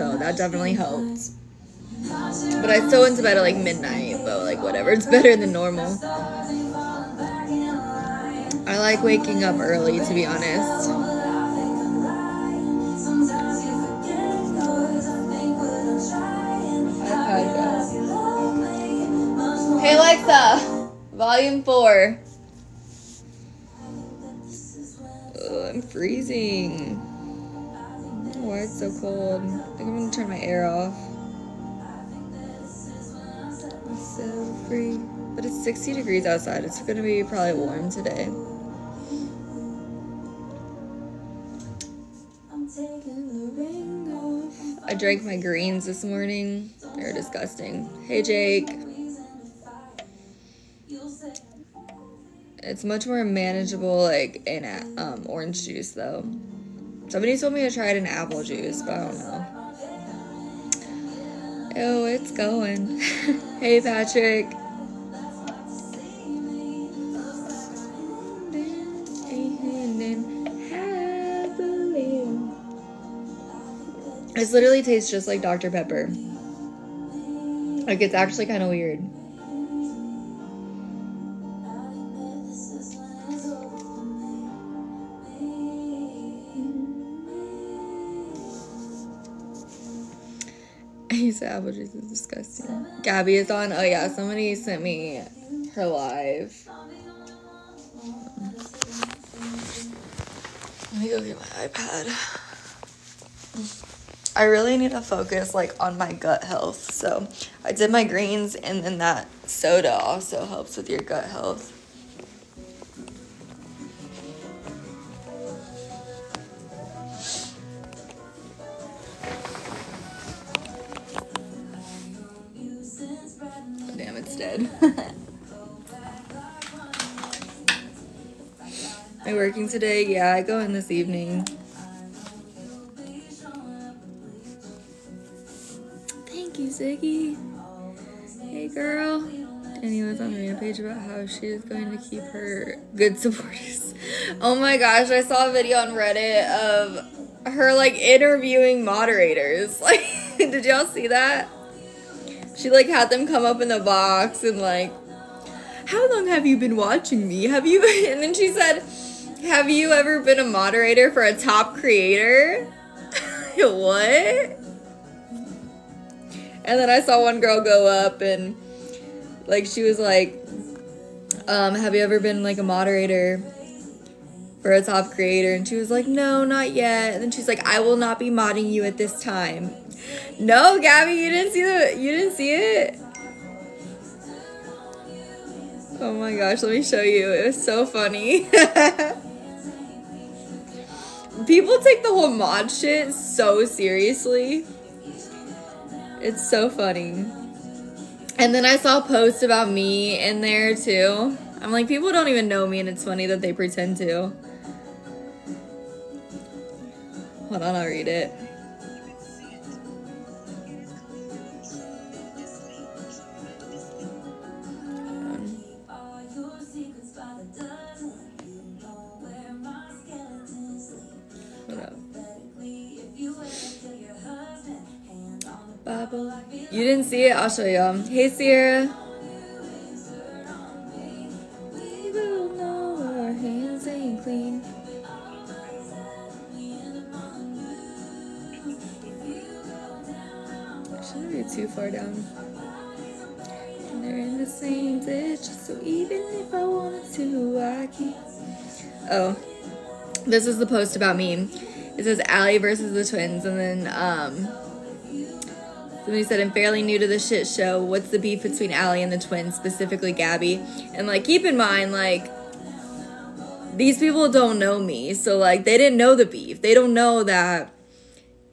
so that definitely helped. But I still went to bed at like midnight, but like whatever, it's better than normal. I like waking up early, to be honest. Hey Alexa, volume four. Ugh, I'm freezing. Why it's so cold? I think I'm gonna turn my air off. So free. But it's 60 degrees outside. It's gonna be probably warm today. I drank my greens this morning. They're disgusting. Hey Jake. It's much more manageable, like in um, orange juice, though. Somebody told me to try it in apple juice, but I don't know. Oh, it's going. hey, Patrick. This literally tastes just like Dr. Pepper. Like, it's actually kind of weird. Is disgusting. Gabby is on. Oh yeah, somebody sent me her live. Let me go get my iPad. I really need to focus like on my gut health. So I did my greens and then that soda also helps with your gut health. Dead. Am I working today? Yeah, I go in this evening. Thank you, Ziggy. Hey, girl. Danny was on rampage about how she is going to keep her good supporters. Oh my gosh, I saw a video on Reddit of her like interviewing moderators. Like, did y'all see that? She like had them come up in the box and like, how long have you been watching me? Have you? And then she said, have you ever been a moderator for a top creator? what? And then I saw one girl go up and like she was like, um, have you ever been like a moderator for a top creator? And she was like, no, not yet. And then she's like, I will not be modding you at this time. No, Gabby, you didn't see the you didn't see it? Oh my gosh, let me show you. It was so funny. People take the whole mod shit so seriously. It's so funny. And then I saw a post about me in there too. I'm like, people don't even know me, and it's funny that they pretend to. Hold on, I'll read it. You didn't see it? I'll show you. Hey, Sierra. This is the post about me. It says Allie versus the twins, and then um, somebody said I'm fairly new to the shit show. What's the beef between Allie and the twins, specifically Gabby? And like, keep in mind, like, these people don't know me, so like, they didn't know the beef. They don't know that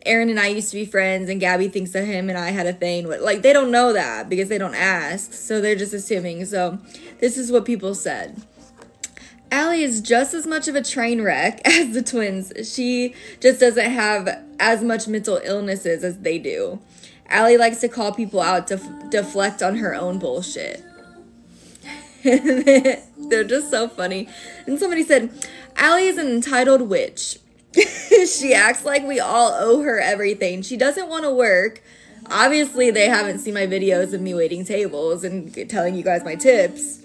Aaron and I used to be friends, and Gabby thinks that him and I had a thing. Like, they don't know that because they don't ask, so they're just assuming. So, this is what people said. Allie is just as much of a train wreck as the twins. She just doesn't have as much mental illnesses as they do. Allie likes to call people out to deflect on her own bullshit. They're just so funny. And somebody said, Allie is an entitled witch. she acts like we all owe her everything. She doesn't want to work. Obviously, they haven't seen my videos of me waiting tables and telling you guys my tips.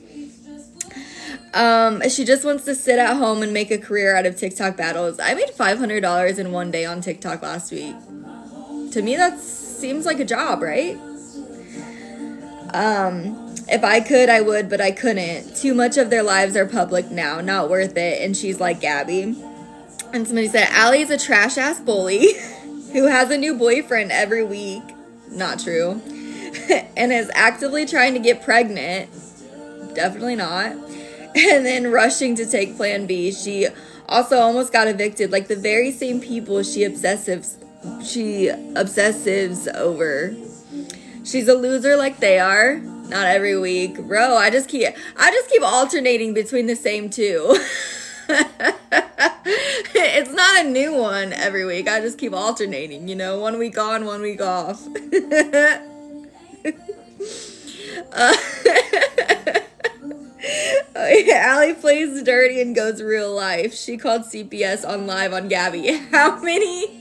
Um, she just wants to sit at home and make a career out of TikTok battles. I made $500 in one day on TikTok last week. To me, that seems like a job, right? Um, if I could, I would, but I couldn't. Too much of their lives are public now, not worth it. And she's like Gabby. And somebody said, Allie's a trash ass bully who has a new boyfriend every week. Not true. and is actively trying to get pregnant. Definitely not. And then rushing to take plan B. She also almost got evicted. Like the very same people she obsessives she obsessives over. She's a loser like they are. Not every week. Bro, I just keep I just keep alternating between the same two. it's not a new one every week. I just keep alternating, you know, one week on, one week off. uh, Allie plays dirty and goes real life. She called CPS on live on Gabby. How many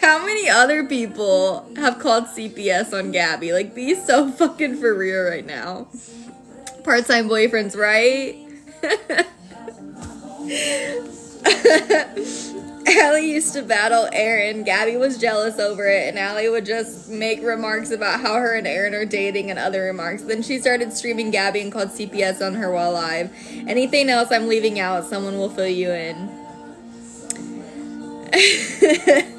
how many other people have called CPS on Gabby? Like, be so fucking for real right now. Part time boyfriends, right? Allie used to battle Aaron. Gabby was jealous over it, and Allie would just make remarks about how her and Aaron are dating and other remarks. Then she started streaming Gabby and called CPS on her while live. Anything else I'm leaving out, someone will fill you in.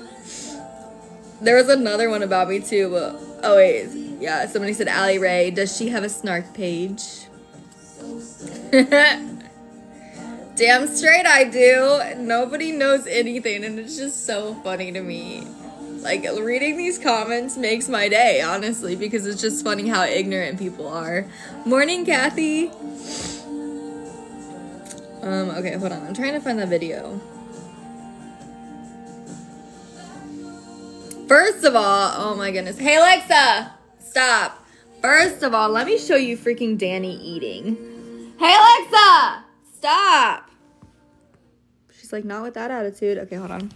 there was another one about me too, but oh wait, yeah, somebody said Allie Ray. Does she have a snark page? Damn straight I do. Nobody knows anything, and it's just so funny to me. Like, reading these comments makes my day, honestly, because it's just funny how ignorant people are. Morning, Kathy. Um, okay, hold on. I'm trying to find the video. First of all, oh my goodness. Hey, Alexa, stop. First of all, let me show you freaking Danny eating. Hey, Alexa, stop. She's like, not with that attitude. Okay, hold on.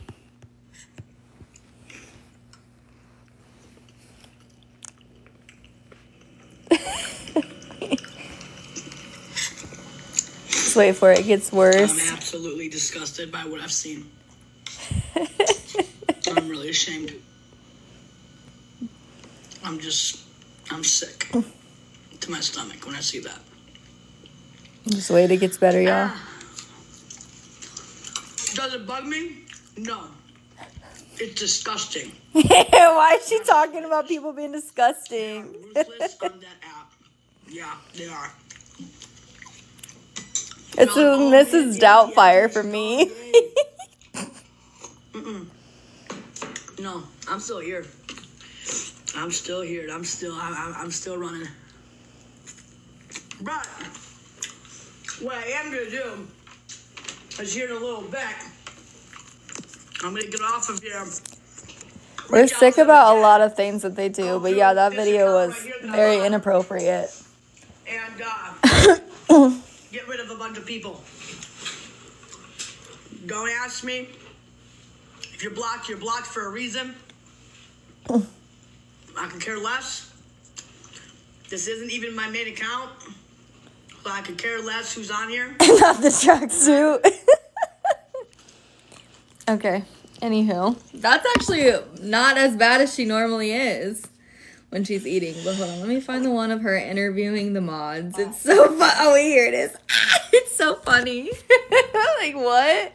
Just wait for it. It gets worse. I'm absolutely disgusted by what I've seen. I'm really ashamed. I'm just, I'm sick to my stomach when I see that. Just wait, it gets better, y'all. Ah. Does it bug me? No. It's disgusting. Why is she talking about people being disgusting? Ruthless on that app. Yeah, they are. It's a Oh, Mrs. Doubtfire yeah, for me. No, I'm still here. I'm still here. I'm still. I'm, I'm, I'm still running. But what I am gonna do is here in a little bit. I'm gonna get off of here. We're sick about a lot of things that they do, but yeah, that video was very inappropriate. and uh, get rid of a bunch of people. Don't ask me. If you're blocked, you're blocked for a reason. I can care less. This isn't even my main account. So I could care less who's on here. Not the tracksuit. okay. Anywho, that's actually not as bad as she normally is when she's eating. But hold on, let me find the one of her interviewing the mods. It's so fun. Oh, wait, here it is. it's so funny. like what?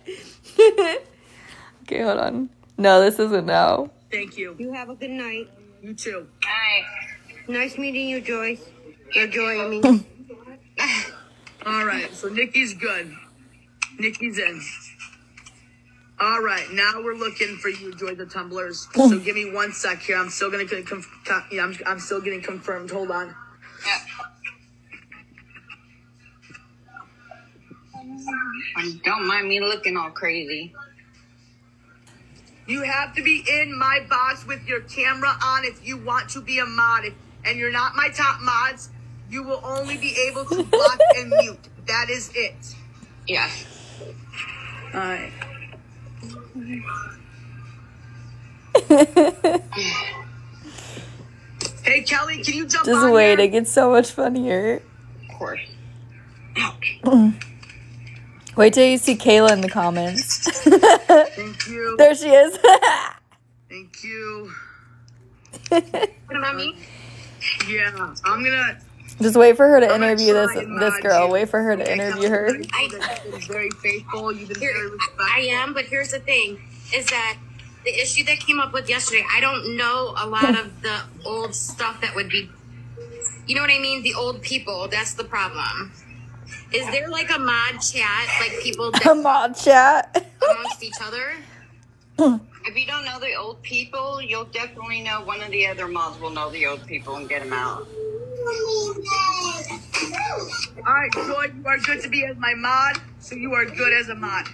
okay, hold on. No, this isn't now. Thank you. You have a good night. You too. Nice meeting you, Joyce. Or Joy, I mean. All right, so Nikki's good. Nikki's in. All right, now we're looking for you, Joy the Tumblers. So give me one sec here. I'm still gonna get conf- con- yeah, I'm, I'm still getting confirmed. Hold on. And don't mind me looking all crazy. You have to be in my box with your camera on if you want to be a mod. If, and you're not my top mods, you will only be able to block and mute. That is it. Yeah. All right. Hey, Kelly, can you jump Just on wait, here? it gets so much funnier. Of course. Ouch. Wait till you see Kayla in the comments. Thank you. there she is. Thank you. What about me? Yeah, I'm gonna. Just wait for her to I'm interview this this girl. you. Wait for her to Okay, interview her. I know that You've been very faithful. You've been Here, very. I am, but here's the thing: is that the issue that came up with yesterday. I don't know a lot of the old stuff that would be. You know what I mean? The old people. That's the problem. Is there like a mod chat, like people that Come on, chat. amongst each other? If you don't know the old people, you'll definitely know one of the other mods will know the old people and get them out. All right, Joy, you are good to be as my mod, so you are good as a mod.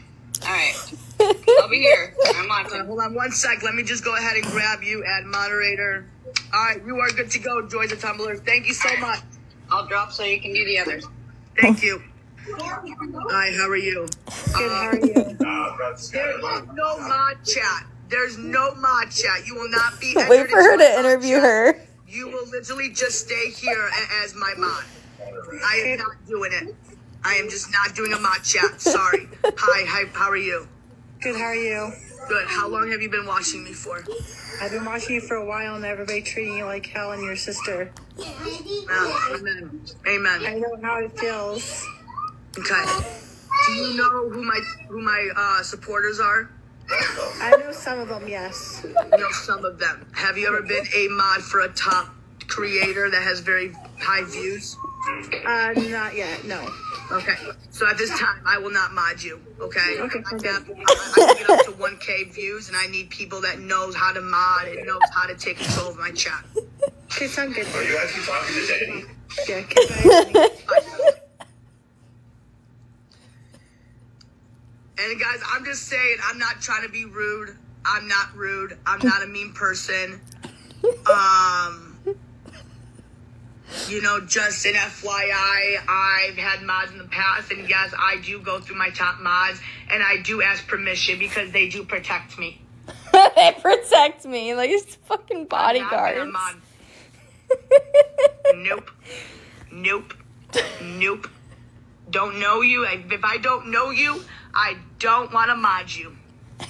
All right. I'll be here. I'm Uh, watching. hold on one sec. Let me just go ahead and grab you, add moderator. All right, you are good to go, Joy the Tumblr. Thank you so much. I'll drop so you can do the others. Thank you. Hi, how are you? Good, how are you? There is no mod chat. There's no mod chat. You will not be. Wait entered for her to interview chat. her. You will literally just stay here as my mod. I am not doing it. I am just not doing a mod chat. Sorry. Hi, hi, how are you? Good, how are you? Good. How long have you been watching me for? I've been watching you for a while and everybody treating you like hell and your sister. Ah, amen. Amen. I know how it feels. Okay. Do you know who my who my uh, supporters are? I know some of them, yes. You know some of them. Have you ever been a mod for a top creator that has very high views? Uh, not yet, no. Okay. So at this time, I will not mod you. Okay. Okay, I, okay. I, I can get up to 1K views, and I need people that knows how to mod and knows how to take control of my chat. Okay, sound good. Are you actually talking to Danny? Yeah, okay, bye. And guys, I'm just saying, I'm not trying to be rude. I'm not rude. I'm not a mean person. Um, you know, just an FYI, I've had mods in the past, and yes, I do go through my top mods, and I do ask permission because they do protect me. they protect me like it's fucking I've not a bodyguards. Nope. Nope. Nope. Don't know you. If I don't know you, I don't want to mod you.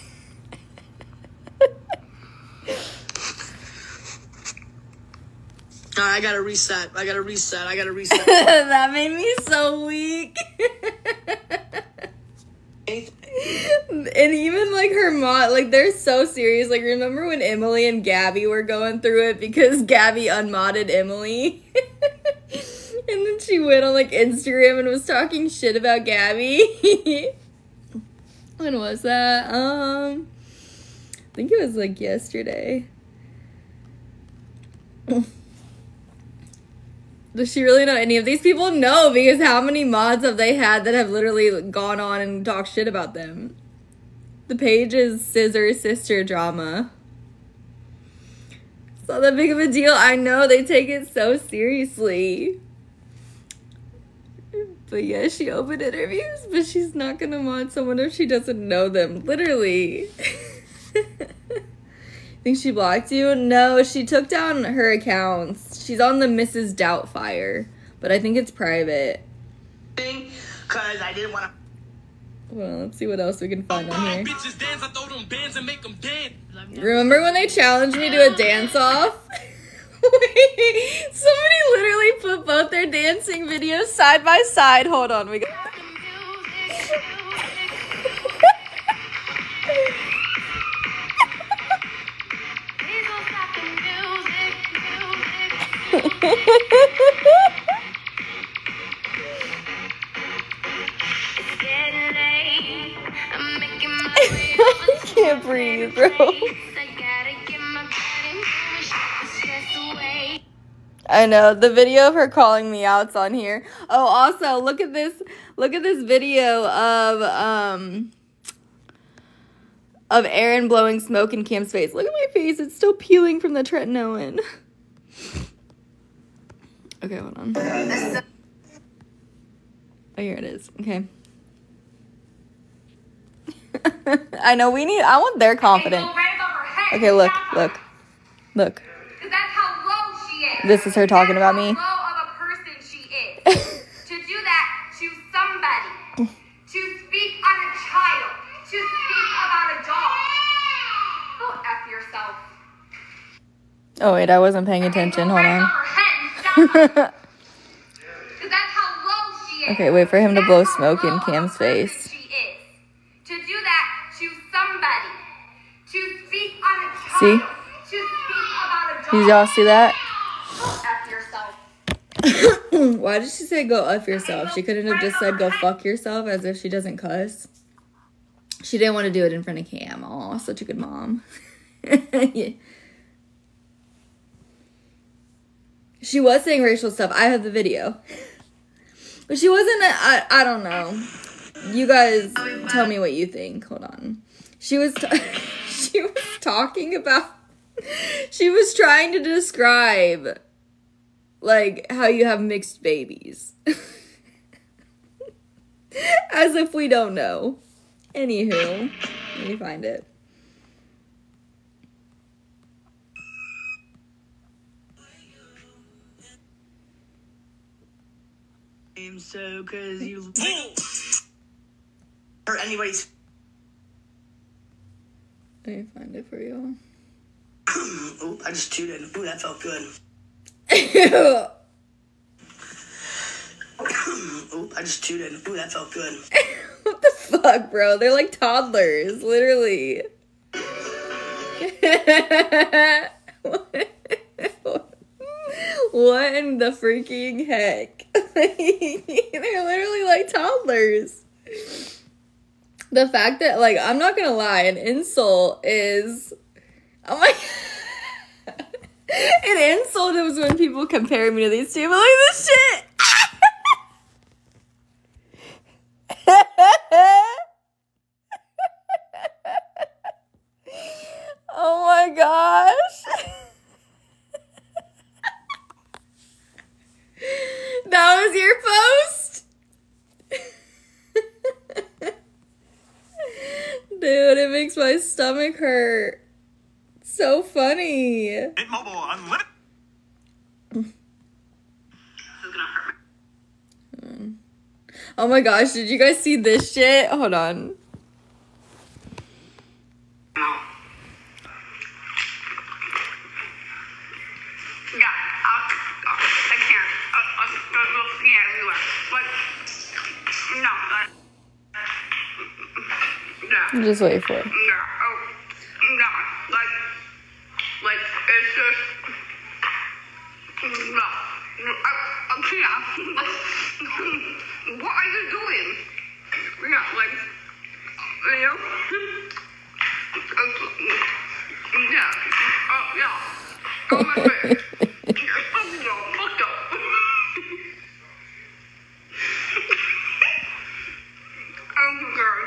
All right, I gotta reset. I gotta reset. I gotta reset. that made me so weak. and even like her mom, like they're so serious. Like, remember when Emily and Gabby were going through it because Gabby unmodded Emily? and then she went on like Instagram and was talking shit about Gabby. When was that? Um, I think it was like yesterday. Does she really know any of these people? No, because how many mods have they had that have literally gone on and talked shit about them? The page is Scissor Sister Drama. It's not that big of a deal. I know they take it so seriously. But yeah, she opened interviews, but she's not gonna mod someone if she doesn't know them. Literally. Think she blocked you? No, she took down her accounts. She's on the Mrs. Doubtfire, but I think it's private. Because I didn't want to. Well, let's see what else we can find on here. Bitches dance, I throw them bands and make them dance. Remember when they challenged me to a dance off? Wait, somebody literally put both their dancing videos side by side. Hold on, we got. I can't breathe, bro. I know the video of her calling me out's on here. Oh, also look at this. Look at this video of um of Aaron blowing smoke in Cam's face. Look at my face; it's still peeling from the tretinoin. Okay, hold on. Oh, here it is. Okay. I know we need. I want their confidence. Okay, look, look, look. 'Cause that's how low she is. This is her talking about me. Low of a person she is. to do that to somebody, to speak on a child, to speak about a dog. Go F yourself. Oh wait, I wasn't paying attention. Hold on. over her head and stop her. 'Cause that's how low she is. Okay, wait for him to blow smoke in low of a Cam's face. She is. To do that to somebody, to speak on a child, See? to speak about a dog. Did y'all see that? Why did she say go F yourself? She couldn't have just said go fuck yourself as if she doesn't cuss. She didn't want to do it in front of Cam. Oh, such a good mom. Yeah. She was saying racial stuff. I have the video. But she wasn't, I, I don't know. You guys tell me what you think. Hold on. She was, she was talking about, she was trying to describe like how you have mixed babies. As if we don't know. Anywho, let me find it. I'm So, cause you or anybody's. Let me find it for you. Ooh, I just tooted. Ooh, that felt good. Ooh, I just tooted. Ooh, that felt good. what the fuck, bro? They're like toddlers, literally. what in the freaking heck? They're literally like toddlers. The fact that, like, I'm not gonna lie, an insult is. Oh my. an insult is when people compare me to these two, but like this shit. oh my gosh. that was your post? Dude, it makes my stomach hurt. So funny. Mint Mobile Unlimited. Oh my gosh, did you guys see this shit? Hold on. No. uh, Just wait for it. Yeah. Oh, no. Like, like, it's just, no. I, I can't. what are you doing? Yeah, like, you know? Yeah. Oh, yeah. Oh, my face. Fuck you, fuck you. Oh, God.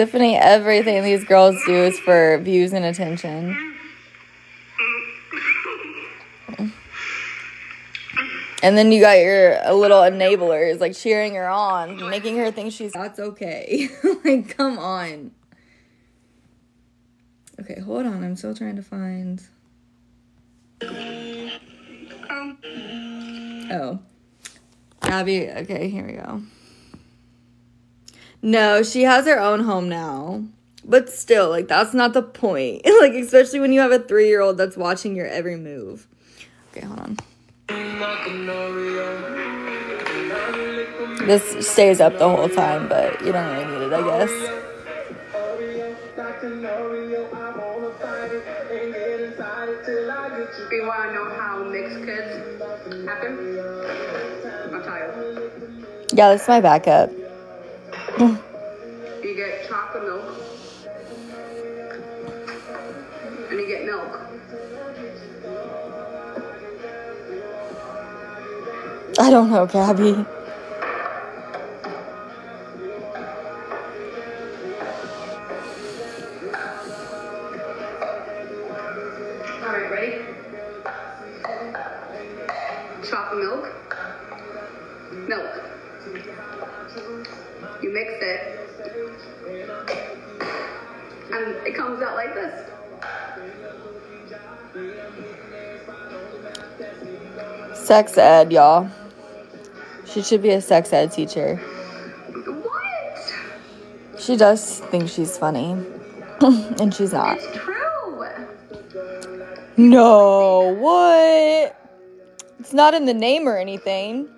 Tiffany, everything these girls do is for views and attention. And then you got your little enablers, like cheering her on, making her think she's. That's okay. like, come on. Okay, hold on. I'm still trying to find. Oh. Abby, okay, here we go. No, she has her own home now. But still, like, that's not the point. like, especially when you have a three year old that's watching your every move. Okay, hold on. This stays up the whole time, but you don't really need it, I guess. You want to know how mixed kids happen? Tell you. Yeah, this is my backup. I don't know, Gabby. All right, ready? Chocolate milk, milk. You mix it, And it comes out like this. Sex ed, y'all. She should be a sex ed teacher. What? She does think she's funny. and she's not. It's true. No, what? It's not in the name or anything.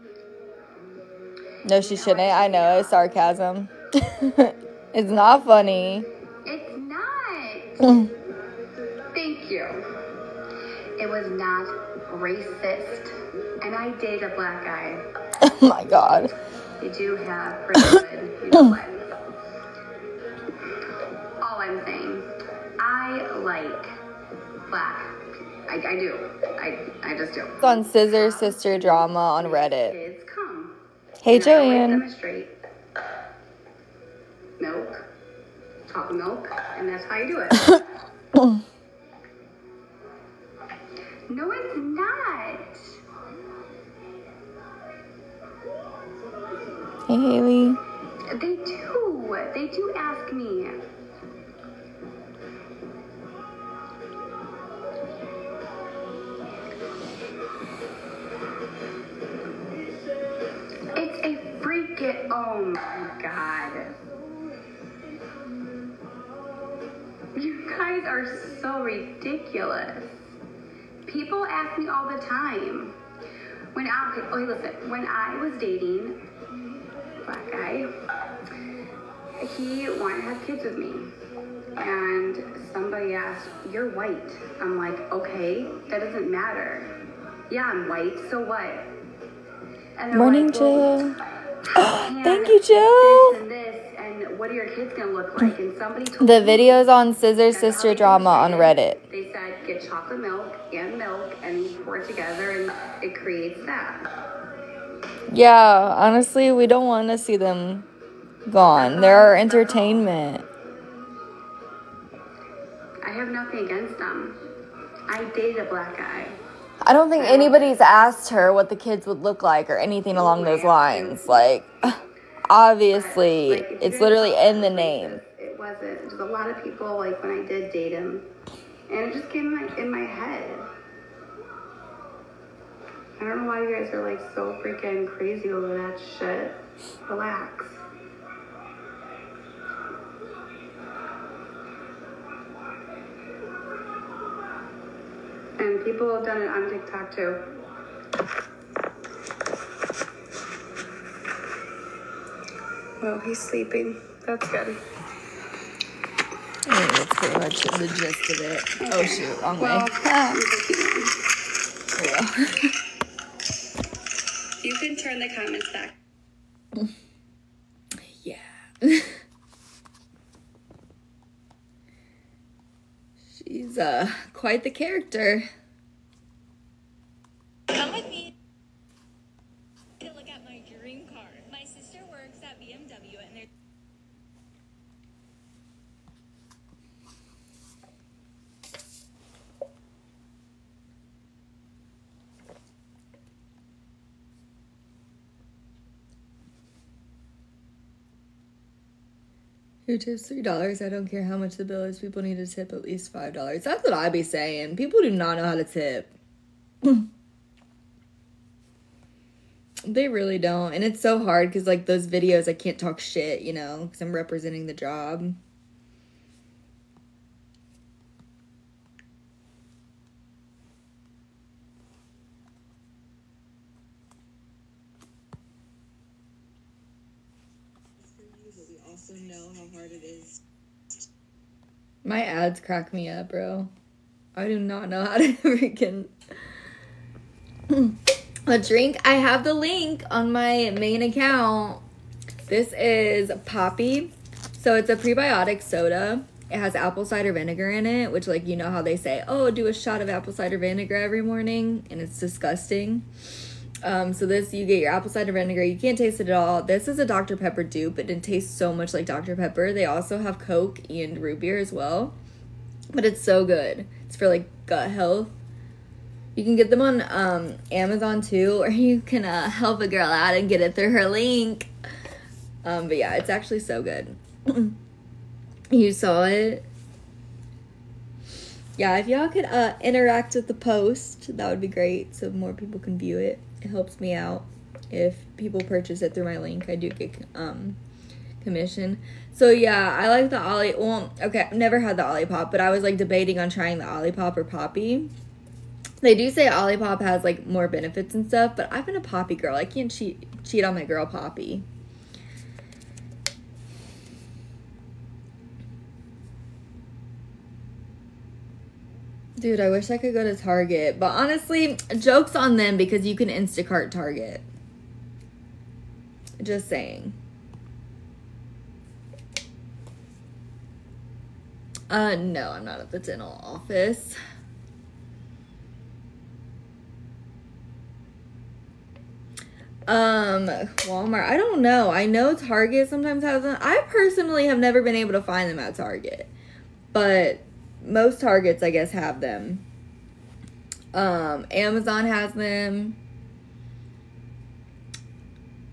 No, she shouldn't. I know, it's sarcasm. it's not funny. It's not. Thank you. It was not racist. And I date a black guy. Oh my god. They do have pretty good, you know what? All I'm saying, I like black. I, I do. I, I just do. It's on Scissor Sister Drama on Reddit. Kids come. Hey, And Joanne. milk, chocolate milk, and that's how you do it. no, it's Hey, Haley. They do. They do ask me. It's a freaking. Oh my god. You guys are so ridiculous. People ask me all the time. When I, okay, listen, when I was dating black guy, he wanted to have kids with me. And somebody asked, You're white. I'm like, Okay, that doesn't matter. Yeah, I'm white, so what? And Morning, like, Jill. Thank you, Jill. This and this, and what are your kids gonna look like? And somebody told The video's on Scissor Sister Drama on Reddit. They said get chocolate milk and milk and pour it together and it creates that. Yeah, honestly, we don't want to see them gone. They're our entertainment. I have nothing against them. I dated a black guy. I don't think anybody's asked her what the kids would look like or anything along those lines. Like, obviously, Like, it's literally in the name. It wasn't. Just a lot of people like when I did date him, and it just came my, in my head. I don't know why you guys are like so freaking crazy over that shit. Relax. And people have done it on TikTok too. Well, he's sleeping. That's good. I think that's pretty much the gist of it. Oh shoot, wrong way. Well, Ah, you can You can turn the comments back. Yeah. She's uh quite the character. Come with me to look at my dream car. My sister works at BMW and they're Tips three dollars? I don't care how much the bill is. People need to tip at least five dollars. That's what I be saying. People do not know how to tip. they really don't, and it's so hard because like those videos, I can't talk shit, you know, because I'm representing the job. Also know how hard it is. My ads crack me up, bro. I do not know how to freaking a drink. I have the link on my main account. This is Poppi. So it's a prebiotic soda. It has apple cider vinegar in it, which like you know how they say, "Oh, do a shot of apple cider vinegar every morning," and it's disgusting. Um, so this you get your apple cider vinegar. You can't taste it at all. This is a Dr Pepper dupe. It didn't taste so much like Dr Pepper. They also have Coke and root beer as well, but it's so good. It's for like gut health. You can get them on um, Amazon too, or you can uh, help a girl out and get it through her link. Um, but yeah, it's actually so good. you saw it. Yeah, if y'all could uh, interact with the post, that would be great so more people can view it. It helps me out. If people purchase it through my link, I do get um, commission. So yeah, I like the Ollie. Well, okay, I've never had the Olipop, but I was like debating on trying the Olipop or Poppi. They do say Olipop has like more benefits and stuff, but I've been a Poppi girl. I can't cheat cheat on my girl Poppi. Dude, I wish I could go to Target, but honestly, jokes on them because you can Instacart Target. Just saying. Uh, no, I'm not at the dental office. Um, Walmart. I don't know. I know Target sometimes has them. I personally have never been able to find them at Target, but most Targets, I guess, have them. Um, Amazon has them.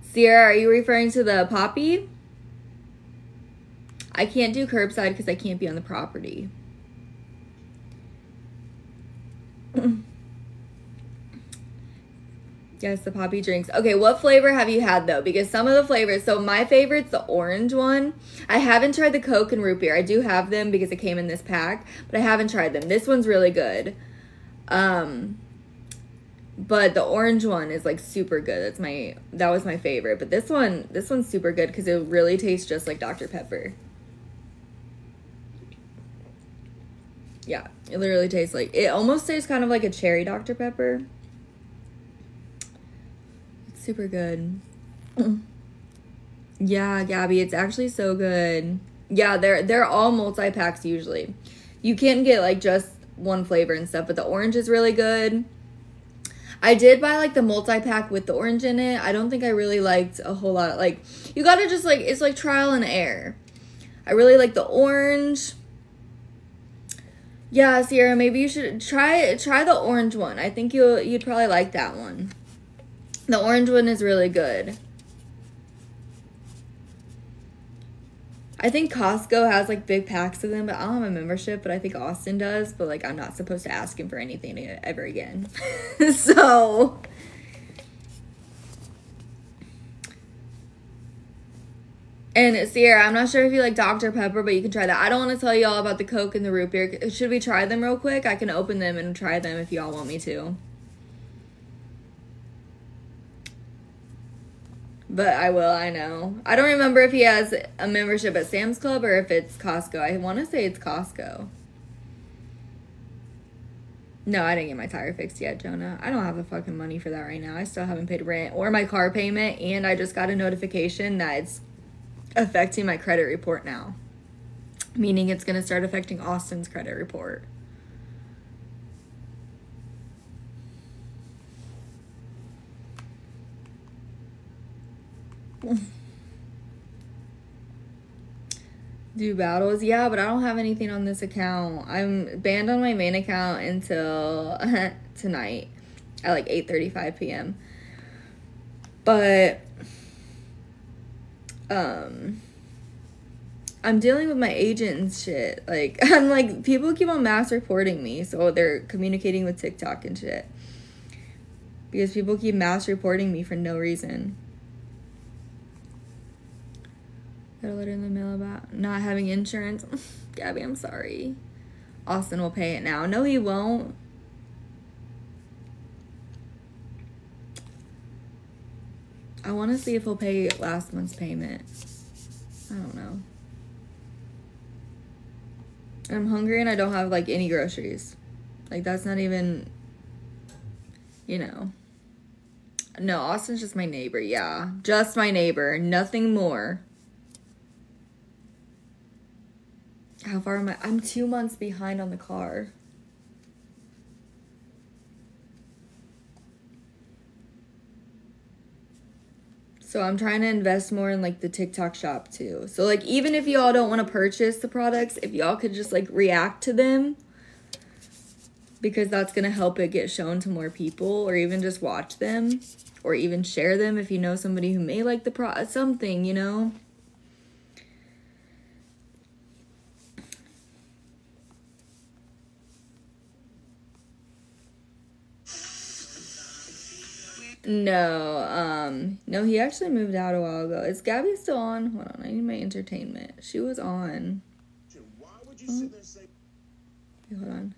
Sierra, are you referring to the Poppi? I can't do curbside because I can't be on the property. yes, the Poppi drinks. Okay, what flavor have you had though? Because some of the flavors, so my favorite's the orange one. I haven't tried the Coke and root beer. I do have them because it came in this pack, but I haven't tried them. This one's really good. Um, but the orange one is like super good. That's my that was my favorite. But this one, this one's super good because it really tastes just like Dr Pepper. Yeah, it literally tastes like it almost tastes kind of like a cherry Dr Pepper. Super good. yeah, Gabby, it's actually so good. Yeah, they're they're all multi packs usually. You can't get like just one flavor and stuff, but the orange is really good. I did buy like the multi pack with the orange in it. I don't think I really liked a whole lot. Like you gotta just like it's like trial and error. I really like the orange. Yeah, Sierra, maybe you should try try the orange one. I think you'll you'd probably like that one. The orange one is really good. I think Costco has like big packs of them, but I don't have a membership, but I think Austin does, but like I'm not supposed to ask him for anything ever again. so And Sierra, I'm not sure if you like Dr. Pepper, but you can try that. I don't want to tell you all about the Coke and the root beer. Should we try them real quick? I can open them and try them if y'all want me to. But I will, I know. I don't remember if he has a membership at Sam's Club or if it's Costco. I want to say it's Costco. No, I didn't get my tire fixed yet, Jonah. I don't have the fucking money for that right now. I still haven't paid rent or my car payment, and I just got a notification that it's affecting my credit report now. Meaning it's going to start affecting Austin's credit report. Do battles? Yeah but i don't have anything on this account. I'm banned on my main account until tonight at like 8 35 p.m but um i'm dealing with my agent and shit. Like i'm like people keep on mass reporting me so they're communicating with tiktok and shit. Because people keep mass reporting me for no reason Got a letter in the mail about not having insurance. Gabby, I'm sorry. Austin will pay it now. No, he won't. I want to see if he'll pay last month's payment. I don't know. I'm hungry and I don't have like any groceries. Like that's not even, you know. No, Austin's just my neighbor. Yeah, just my neighbor. Nothing more. How far am I? I'm two months behind on the car. So I'm trying to invest more in like the TikTok shop too. So like even if y'all don't want to purchase the products, if y'all could just like react to them because that's going to help it get shown to more people or even just watch them or even share them if you know somebody who may like the pro something, you know? No, um, no, he actually moved out a while ago. Is Gabby still on? Hold on, I need my entertainment. She was on. Why would you sit there and say Wait, hold on.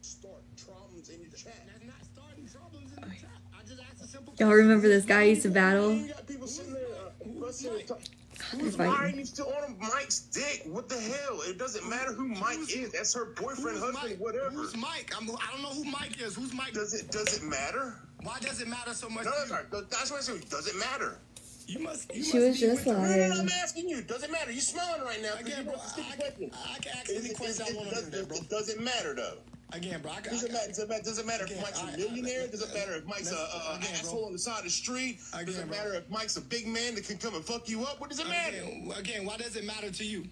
start problems in your chat? That's not starting problems in the chat. I just asked a simple Y'all remember this guy used to battle? You got people sitting there fussing and talk- They're Who's why are fighting. you still on Mike's dick? What the hell? It doesn't matter who Mike is. That's her boyfriend, husband, Mike? whatever. Who's Mike? I'm, I don't know who Mike is. Who's Mike? Does it does it matter? Why does it matter so much? No, to no, you? That's what I said. Does it matter? You must. You She must was be just with- No, no, no, I'm asking you. Does it matter? You smelling right now? 'cause Again, you bro, brought the stupid I, question. I, I can ask Is any it- question is I want to does, do that, bro. does, does it matter though? Again, bro. I, Does it, I, matter, does, it matter, does it matter if Mike's a I- millionaire? Does it matter if Mike's a, Listen, a, a again, bro. asshole on the side of the street? Does Again, it bro. matter if Mike's a big man that can come and fuck you up? What does it matter? again, again, why does it matter to you?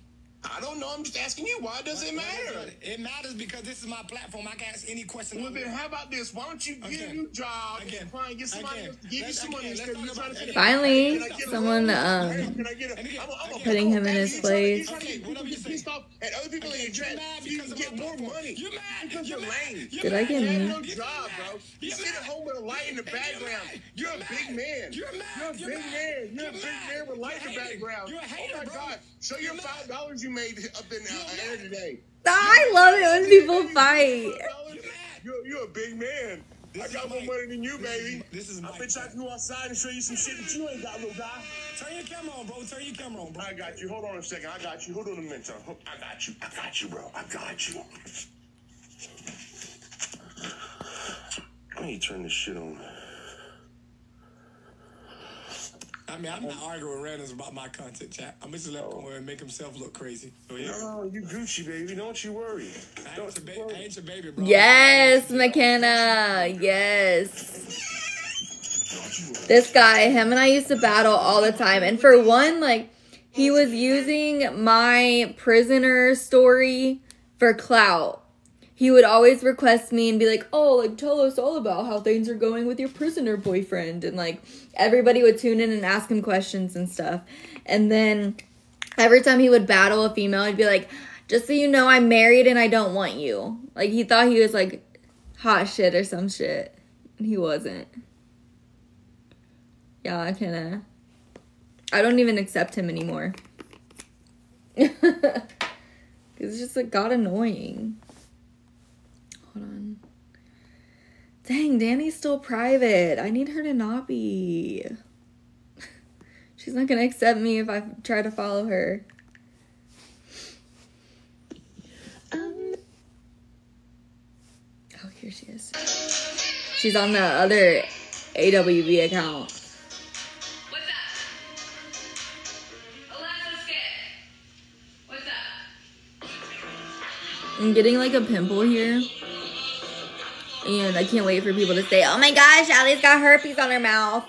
I don't know. I'm just asking you. Why does it Why- why does matter? It matters because this is my platform. I can ask any question. Well, I then want. how about this? Why don't you get Again. a new job Again. and get somebody Again. to give you Let's- some money instead of let's you talk trying to Finally, Can I get a someone, um, Hey, can I get a- And again, I'm a- I'm a again, putting him in his You trying to- you place. trying to get Whatever people you get say. pissed off at other people in Again, your you're mad you because can get more money. You're mad. Because You're you're lame. You're Did I mad. get You have me? no job, bro. You sit at home with a light in the background. You're a big man. You're a big man. You're a big man with light in the background. You're a hater, Oh my. God. Show your five dollars you made up in uh, You're air today. I love it when people fight. You're, you're a big man. This I got more Mike. money than you, This is- baby. this is I Mike. bet you I can go outside and show you some shit that you ain't got, little guy. Turn your camera on, bro. Turn your camera on, bro. I got you. Hold on a second. I got you. Hold on a minute. Hold- I got you. I got you, bro. I got you. Let me turn this shit on. I mean, I'm not oh. arguing with randoms about my content, chat. I'm just let him oh. come over and make himself look crazy. So yeah, No, you Gucci, baby. Don't you worry. I ain't, Don't your you ba- I ain't your baby, bro. Yes, McKenna. Yes. This guy, him and I used to battle all the time. And for one, like, he was using my prisoner story for clout. He would always request me and be like, oh, like, tell us all about how things are going with your prisoner boyfriend. And, like, everybody would tune in and ask him questions and stuff. And then every time he would battle a female, he'd be like, just so you know, I'm married and I don't want you. Like, he thought he was, like, hot shit or some shit. He wasn't. Yeah, I uh, I don't even accept him anymore. It's just, like, got annoying. Hold on. Dang, Danny's still private. I need her to not be. She's not gonna accept me if I try to follow her. Um. Oh, here she is. She's on the other AWB account. What's up? Alonzo What's up? I'm getting like a pimple here. And I can't wait for people to say, oh my gosh, Allie's got herpes on her mouth.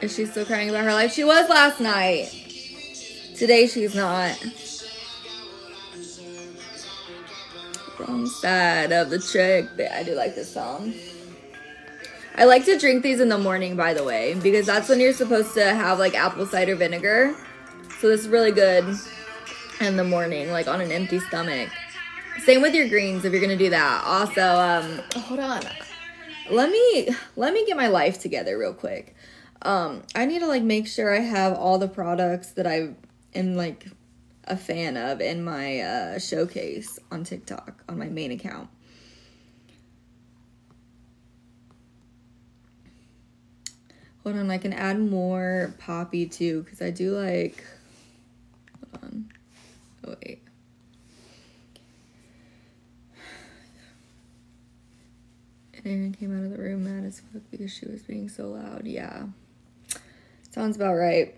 Is she still crying about her life? She was last night. Today she's not. Wrong side of the track. But I do like this song. I like to drink these in the morning, by the way, because that's when you're supposed to have like apple cider vinegar. So this is really good in the morning, like on an empty stomach. Same with your greens if you're gonna do that. Also, um, hold on. Let me let me get my life together real quick. Um, I need to like make sure I have all the products that I am like a fan of in my uh, showcase on TikTok on my main account. Hold on, I can add more Poppi too because I do like. Hold on. Oh wait. And Erin came out of the room mad as fuck because she was being so loud. Yeah. Sounds about right.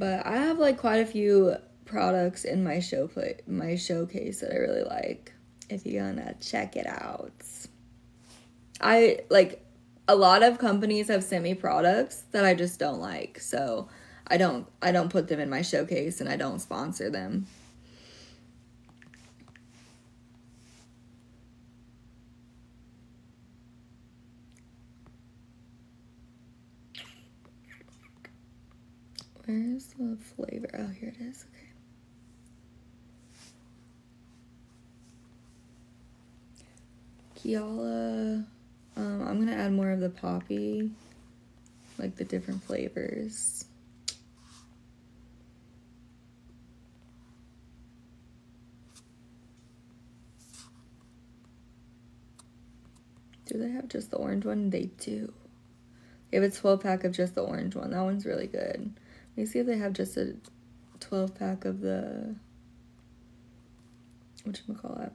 But I have like quite a few products in my show play, my showcase that I really like. If you're gonna check it out. I like a lot of companies have sent me products that I just don't like. So I don't I don't put them in my showcase and I don't sponsor them. Where's the flavor? Oh, here it is. Okay. Kiala. Um, I'm gonna add more of the Poppi, like the different flavors. Do they have just the orange one? They do. They have a 12 pack of just the orange one. That one's really good. Let me see if they have just a 12 pack of the. Whatchamacallit?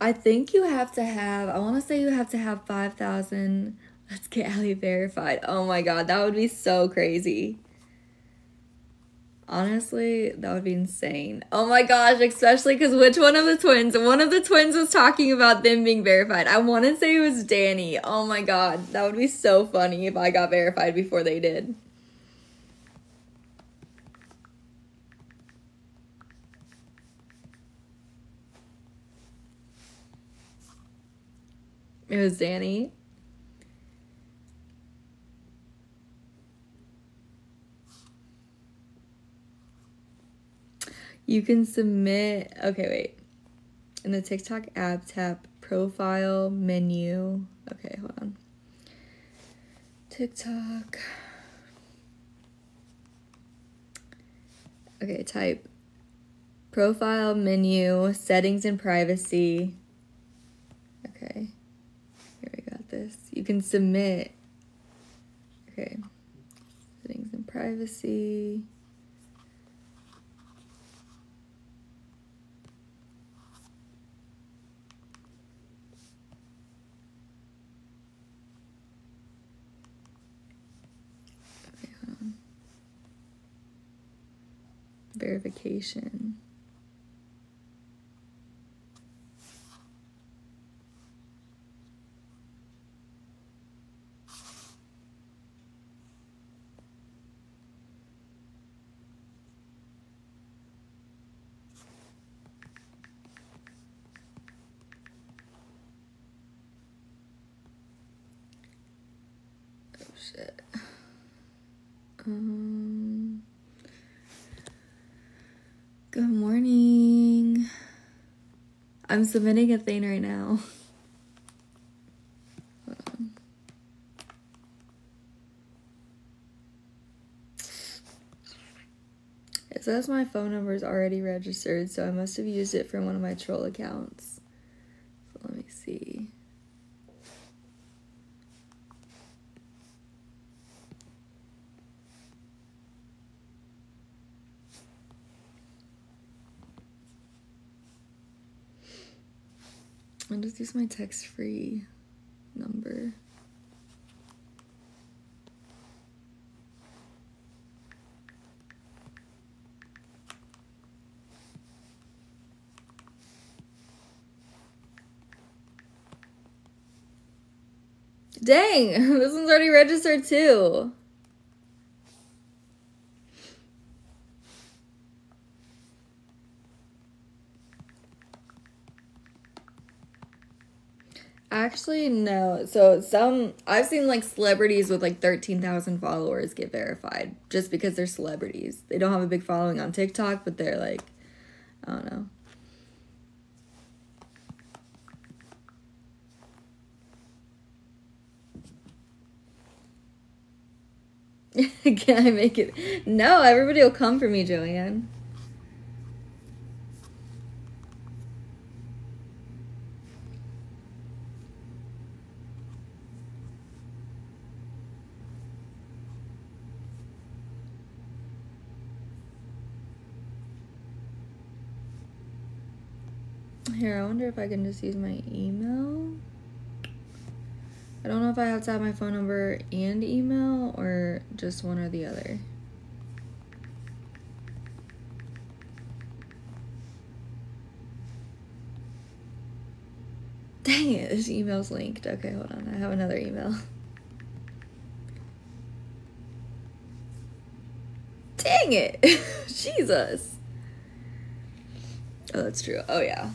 I think you have to have, I want to say you have to have 5,000. Let's get Ali verified. Oh my god, that would be so crazy. Honestly, that would be insane. Oh my gosh, especially because which one of the twins? One of the twins was talking about them being verified. I want to say it was Danny. Oh my god, that would be so funny if I got verified before they did. It was Danny. You can submit. Okay, wait. In the TikTok app, tap profile menu. Okay, hold on. TikTok. Okay, type profile menu, settings and privacy. Okay, here we got this. You can submit. Okay, settings and privacy. Verification. Oh shit. Um Good morning. I'm submitting a thing right now. It says my phone number is already registered, so I must have used it from one of my troll accounts. So let me see. Use my text free number. Dang, this one's already registered too. Actually, no. So some I've seen like celebrities with like 13,000 followers get verified just because they're celebrities. They don't have a big following on TikTok, but they're like I don't know. Can I make it? No, everybody will come for me, Joanne. Here, I wonder if I can just use my email. I don't know if I have to have my phone number and email or just one or the other. Dang it, this email's linked. Okay, hold on. I have another email. Dang it! Jesus. Oh, that's true. Oh, yeah.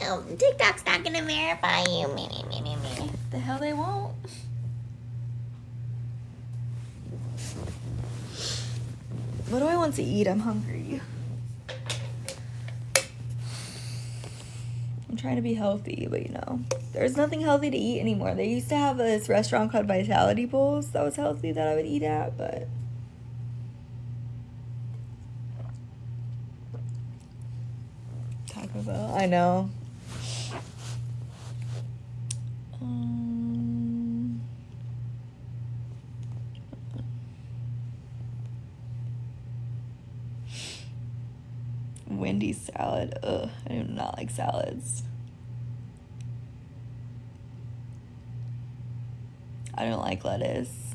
Oh, TikTok's not gonna verify you. Me, me, me, me, me. The hell they won't. What do I want to eat? I'm hungry. I'm trying to be healthy, but you know, there's nothing healthy to eat anymore. They used to have this restaurant called Vitality Bowls that was healthy that I would eat at, but. Taco Bell, I know. Um, Wendy's salad. Ugh, I do not like salads. I don't like lettuce.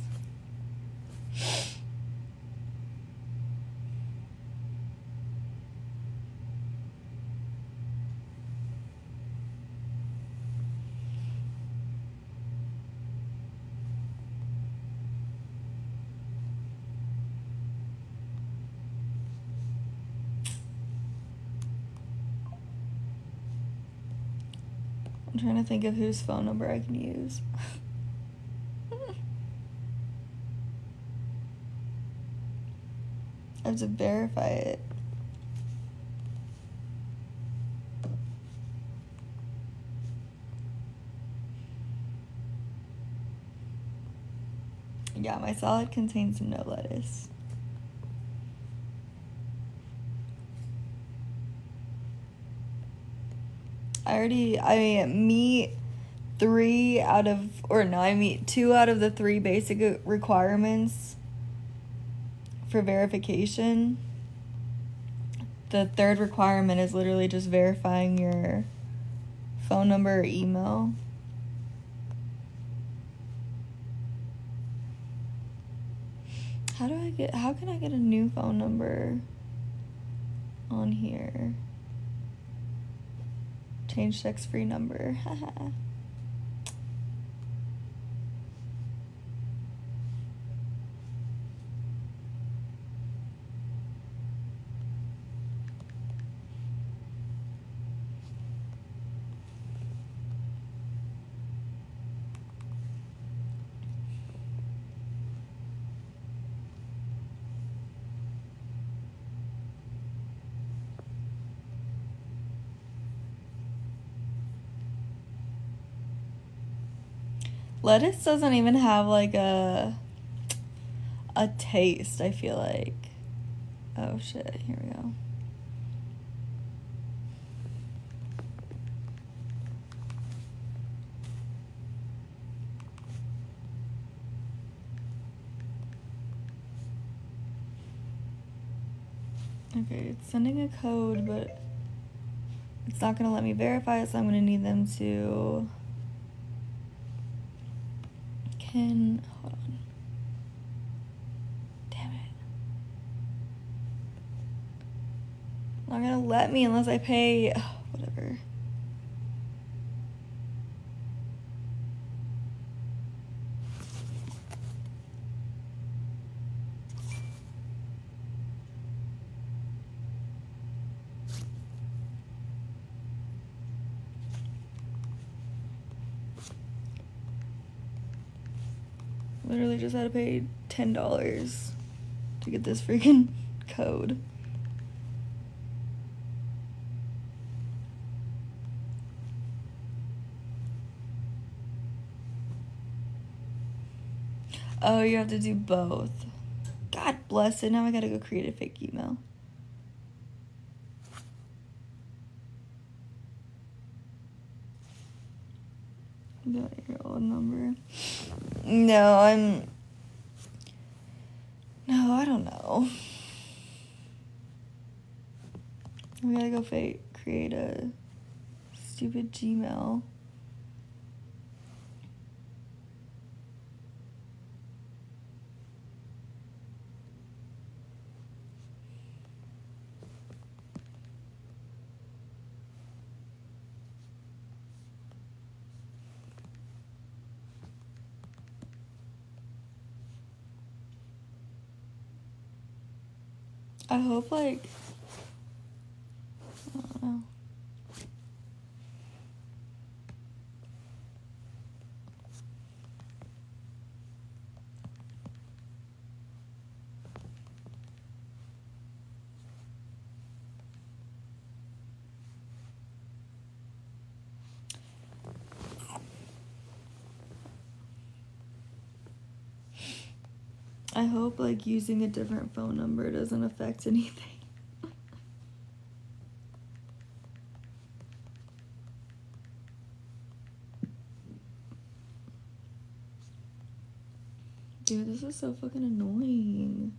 I'm trying to think of whose phone number I can use. I have to verify it. Yeah, my salad contains no lettuce. I already I meet three out of or no, I meet two out of the three basic requirements for verification. The third requirement is literally just verifying your phone number or email. How do I get how can I get a new phone number on here? Change sex free number. Lettuce doesn't even have like a a taste, I feel like. Oh shit, here we go. Okay, it's sending a code, but it's not gonna let me verify it, so I'm gonna need them to can hold on. Damn it. Not gonna let me unless I pay ugh, whatever. Just had to get this freaking code. Oh, you have to do both. God bless it. Now I gotta go create a fake email. The your old number. No, I'm. No, I don't know. We gotta go fake create a stupid Gmail. I hope like hope like using a different phone number doesn't affect anything. Dude, this is so fucking annoying.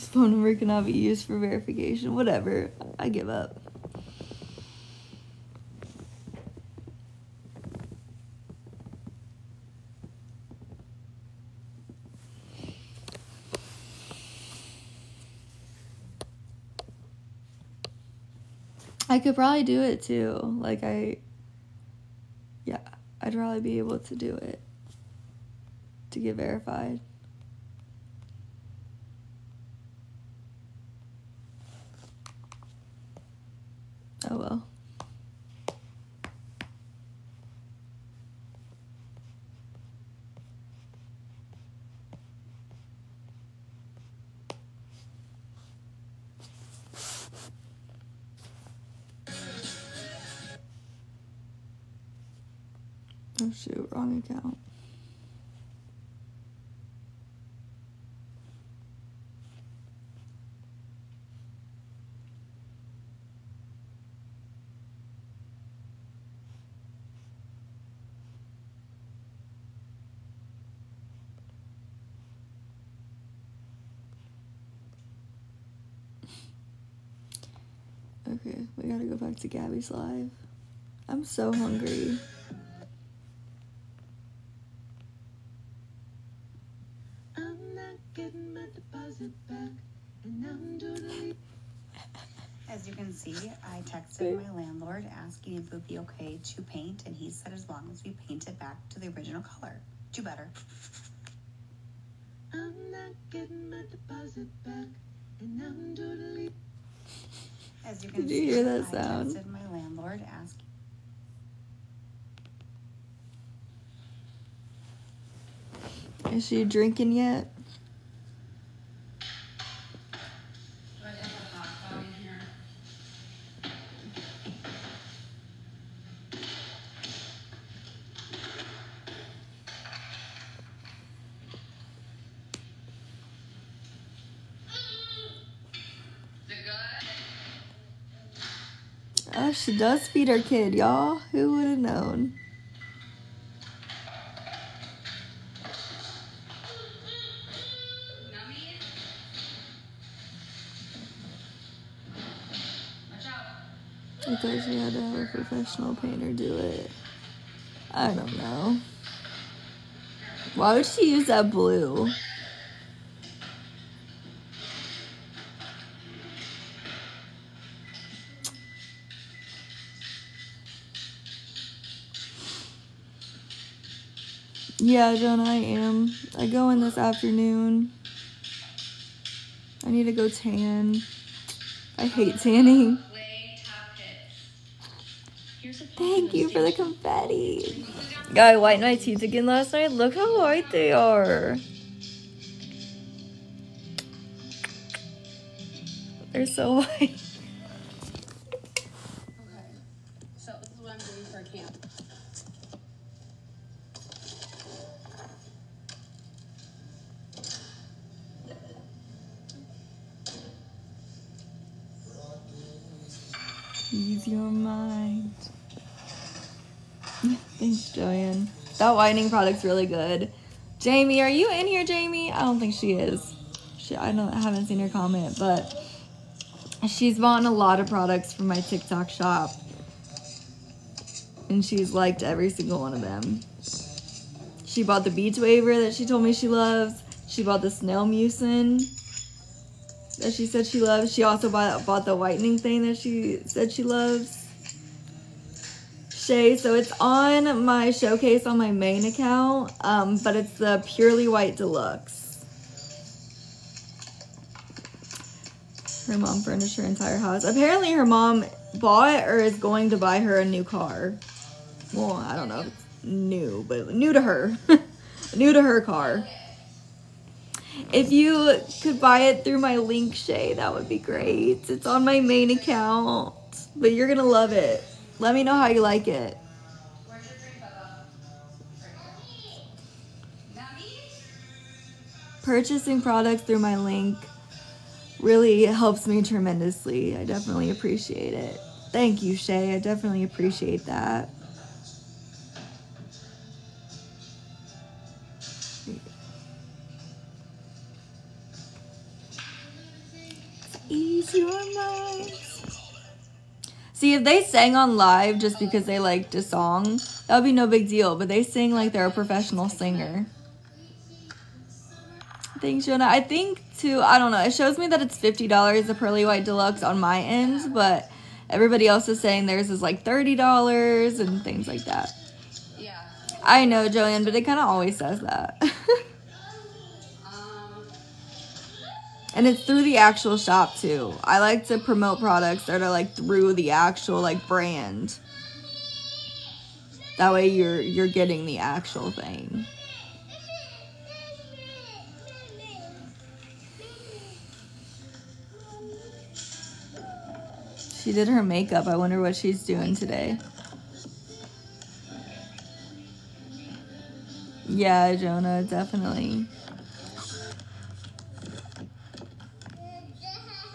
This phone number cannot be used for verification. Whatever. I give up. I could probably do it too. Like I yeah, I'd probably be able to do it to get verified. Oh well. Oh shoot, wrong account. Okay, we gotta go back to Gabby's live. I'm so hungry. As you can see, I texted my landlord asking if it would be okay to paint, and he said as long as we paint it back to the original color. Do better. I'm not getting my deposit back, and I'm totally. As you can Did you see, hear that I sound? texted my landlord asking. Is she drinking yet? She does feed her kid, y'all. Who would have known? I thought she had to have a professional painter do it. I don't know. Why would she use that blue? Yeah, John, I am. I go in this afternoon. I need to go tan. I hate tanning. Thank you for the confetti. Guy, white my teeth again last night. Look how white they are. They're so white. So this is what I'm doing for camp. Ease your mind. Thanks, Joanne. That whitening product's really good. Jamie, are you in here, Jamie? I don't think she is. She, I don't. I haven't seen her comment, but she's bought a lot of products from my TikTok shop, and she's liked every single one of them. She bought the beach waver that she told me she loves. She bought the snail mucin that she said she loves. She also bought bought the whitening thing that she said she loves. Shay, so it's on my showcase on my main account, um, but it's the purely white deluxe. Her mom furnished her entire house. Apparently, her mom bought or is going to buy her a new car. Well, I don't know new, but new to her. new to her car. If you could buy it through my link, Shay, that would be great. It's on my main account, but you're gonna love it. Let me know how you like it. Purchasing products through my link really helps me tremendously. I definitely appreciate it. Thank you, Shay. I definitely appreciate that. Ease your mind. See, if they sang on live just because they liked a song, that would be no big deal. But they sing like they're a professional singer. Thanks, Jonah. I think too. I don't know. It shows me that it's fifty dollars the pearly white deluxe on my end, but everybody else is saying theirs is like thirty dollars and things like that. Yeah. I know, Joanne, but it kind of always says that. and it's through the actual shop too. I like to promote products that are like through the actual like brand. That way you're you're getting the actual thing. She did her makeup. I wonder what she's doing today. Yeah, Jonah, definitely.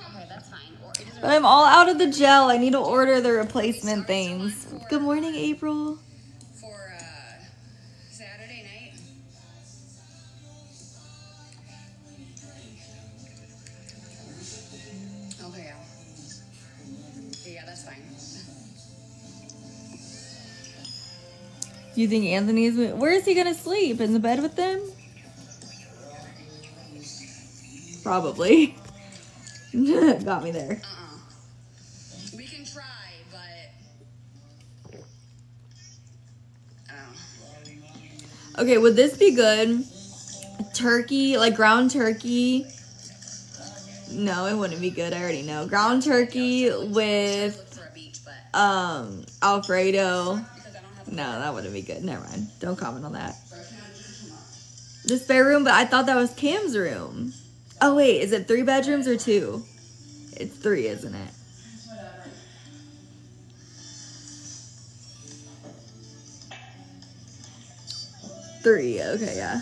Okay, that's fine. Or it doesn't But I'm all out of the gel. I need to order the replacement things. Good morning, April. for uh, Saturday night. Yeah. Okay, yeah, that's fine. Do you think Anthony's? Where is he gonna sleep? In the bed with them? Probably. Got me there. Uh-uh. We can try, but I don't know. Okay, would this be good? Turkey, like ground turkey. No, it wouldn't be good. I already know. Ground turkey with um Alfredo. No, that wouldn't be good. Never mind. Don't comment on that. The spare room, but I thought that was Cam's room. Oh wait, is it three bedrooms or two? It's three, isn't it? Three. Okay, yeah.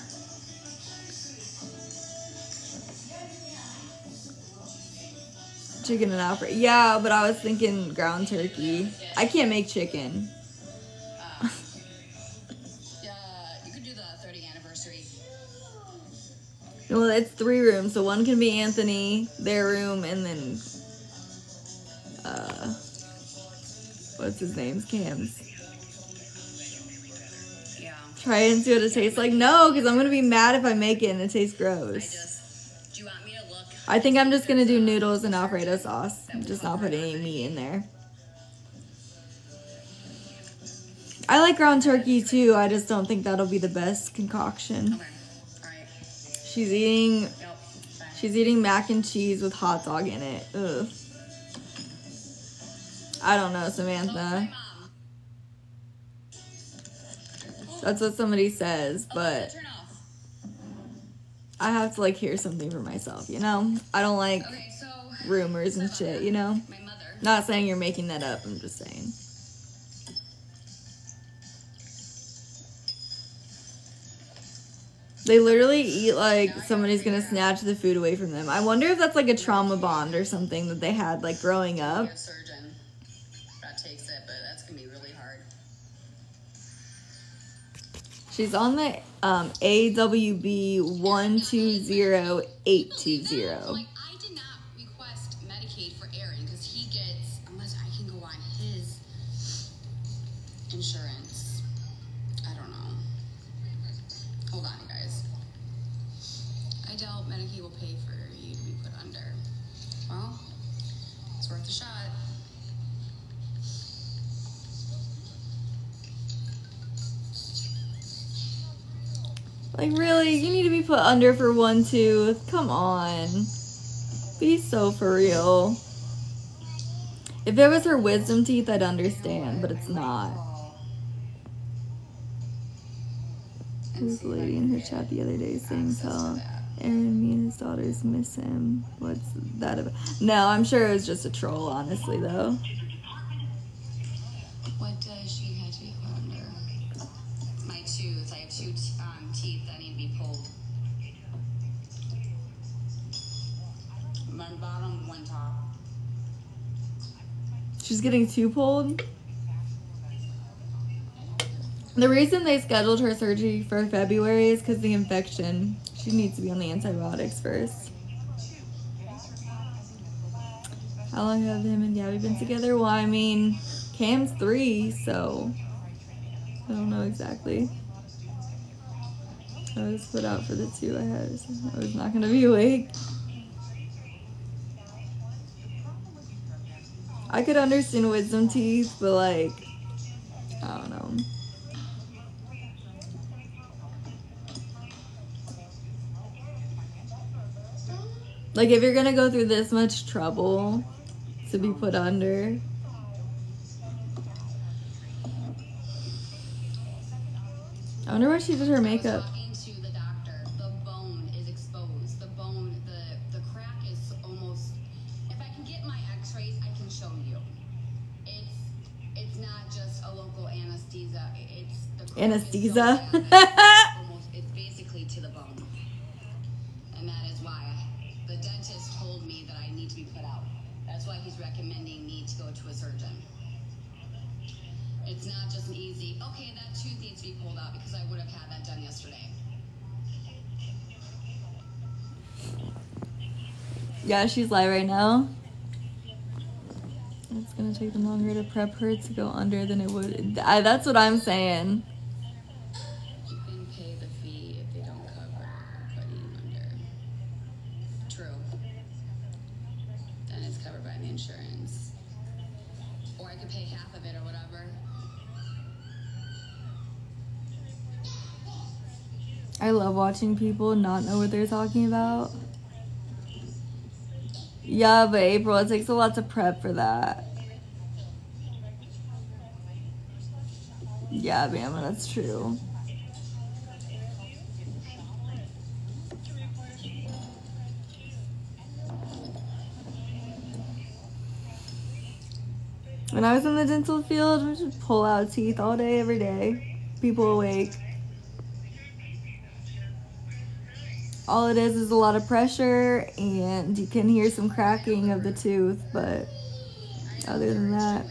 Chicken and Alfredo. Yeah, but I was thinking ground turkey. I can't make chicken. Yeah, you could do the 30th anniversary. Well, it's three rooms, so one can be Anthony, their room, and then uh, what's his name's Cam's. Try it and see what it tastes like. No, because I'm gonna be mad if I make it and it tastes gross. Do you want me to look? I think I'm just gonna do noodles and Alfredo sauce. I'm just not putting any meat in there. I like ground turkey too. I just don't think that'll be the best concoction. She's eating. She's eating mac and cheese with hot dog in it. Ugh. I don't know, Samantha. That's what somebody says, but I have to like hear something for myself, you know? I don't like rumors and shit, you know? Not saying you're making that up, I'm just saying. They literally eat like somebody's gonna snatch the food away from them. I wonder if that's like a trauma bond or something that they had like growing up. That takes it, but that's gonna be really hard. She's on the um, AWB one two zero eight two zero. Really? You need to be put under for one tooth? Come on. Be so for real. If it was her wisdom teeth, I'd understand, but it's not. This lady in her chat the other day saying how Aaron, me and his daughters miss him. What's that about? No, I'm sure it was just a troll, honestly, though. She's getting too pulled. The reason they scheduled her surgery for February is because the infection. She needs to be on the antibiotics first. How long have him and Gabby been together? Well, I mean, Cam's three, so I don't know exactly. I was put out for the two I had. I was not gonna be awake. I could understand wisdom teeth, but like, I don't know. Like, if you're gonna go through this much trouble to be put under, I wonder why she did her makeup. Surgeon. It's not just an easy, okay, that tooth needs to be pulled out because I would have had that done yesterday. Yeah, she's live right now. It's gonna take them longer to prep her to go under than it would. I, that's what I'm saying. I love watching people not know what they're talking about. Yeah, but April, it takes a lot to prep for that. Yeah, Bama, that's true. When I was in the dental field, we just pull out teeth all day, every day. People awake. All it is is a lot of pressure, and you can hear some cracking of the tooth, but other than that,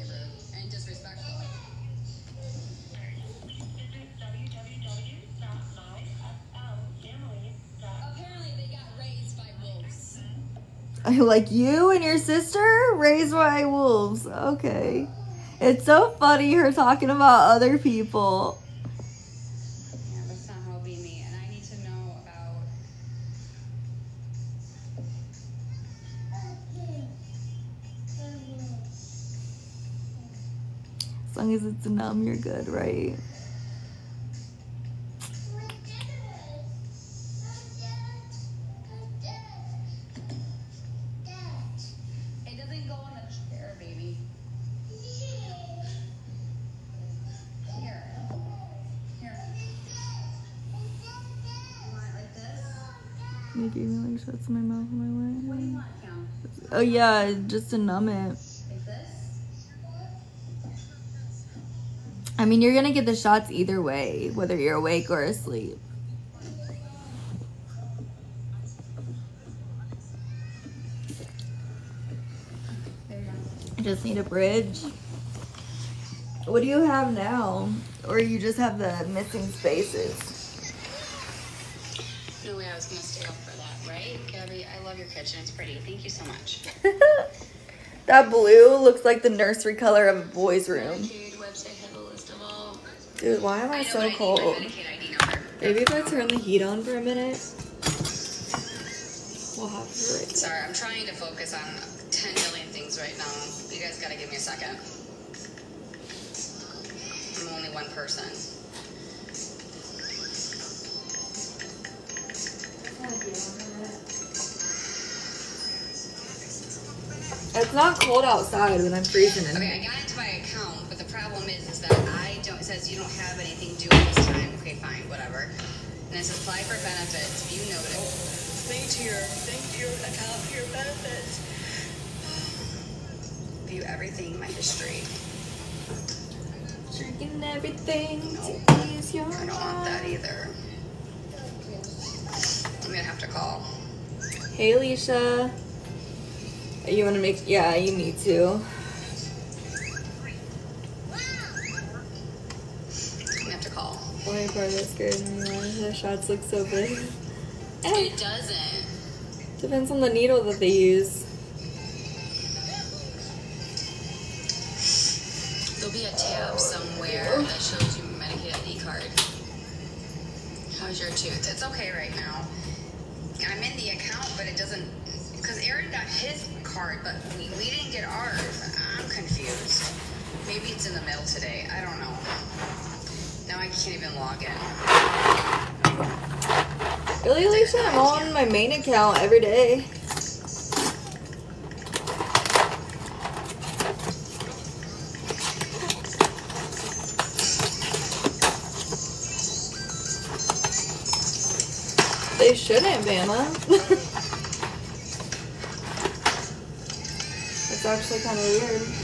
like you and your sister raised by wolves. Okay. It's so funny her talking about other people. Long as it's numb, you're good, right? it doesn't go on the chair, baby. Here. Here. You want it like this? You gave me like shots in my mouth when What do you I want, Cam? went. Oh yeah, just to numb it. I mean, you're gonna get the shots either way, whether you're awake or asleep. There you go. I just need a bridge. What do you have now? Or you just have the missing spaces? No way I was gonna stay up for that, right? Gabby, I love your kitchen. It's pretty. Thank you so much. That blue looks like the nursery color of a boy's room. Dude, why am I so cold? Medicaid ID number. Maybe if I turn the heat on for a minute. We'll have right Sorry, I'm trying to focus on 10 million things right now. You guys gotta give me a second. I'm only one person. It's not cold outside when I'm freezing in Okay, I here. got into my account, but the problem is, is that I says you don't have anything due at this time. Okay, fine, whatever. And it says apply for benefits. View notice. Link to your link to your account for your benefits. View everything, my history. Drinking everything to ease your I don't want that either. I'm gonna have to call. Hey, Alicia. You want to make? Yeah, you need to. Only part that scares me was the shots look so big. It doesn't. Depends on the needle that they use. There'll be a tab somewhere that shows you Medicaid ID card. How's your tooth? It's okay right now. I'm in the account, but it doesn't. Because Aaron got his card, but we, we didn't get ours. I'm confused. Maybe it's in the mail today. I don't know. Now I can't even log in. Really, Alicia? I'm on my main account every day. They shouldn't, Bama. That's actually kind of weird.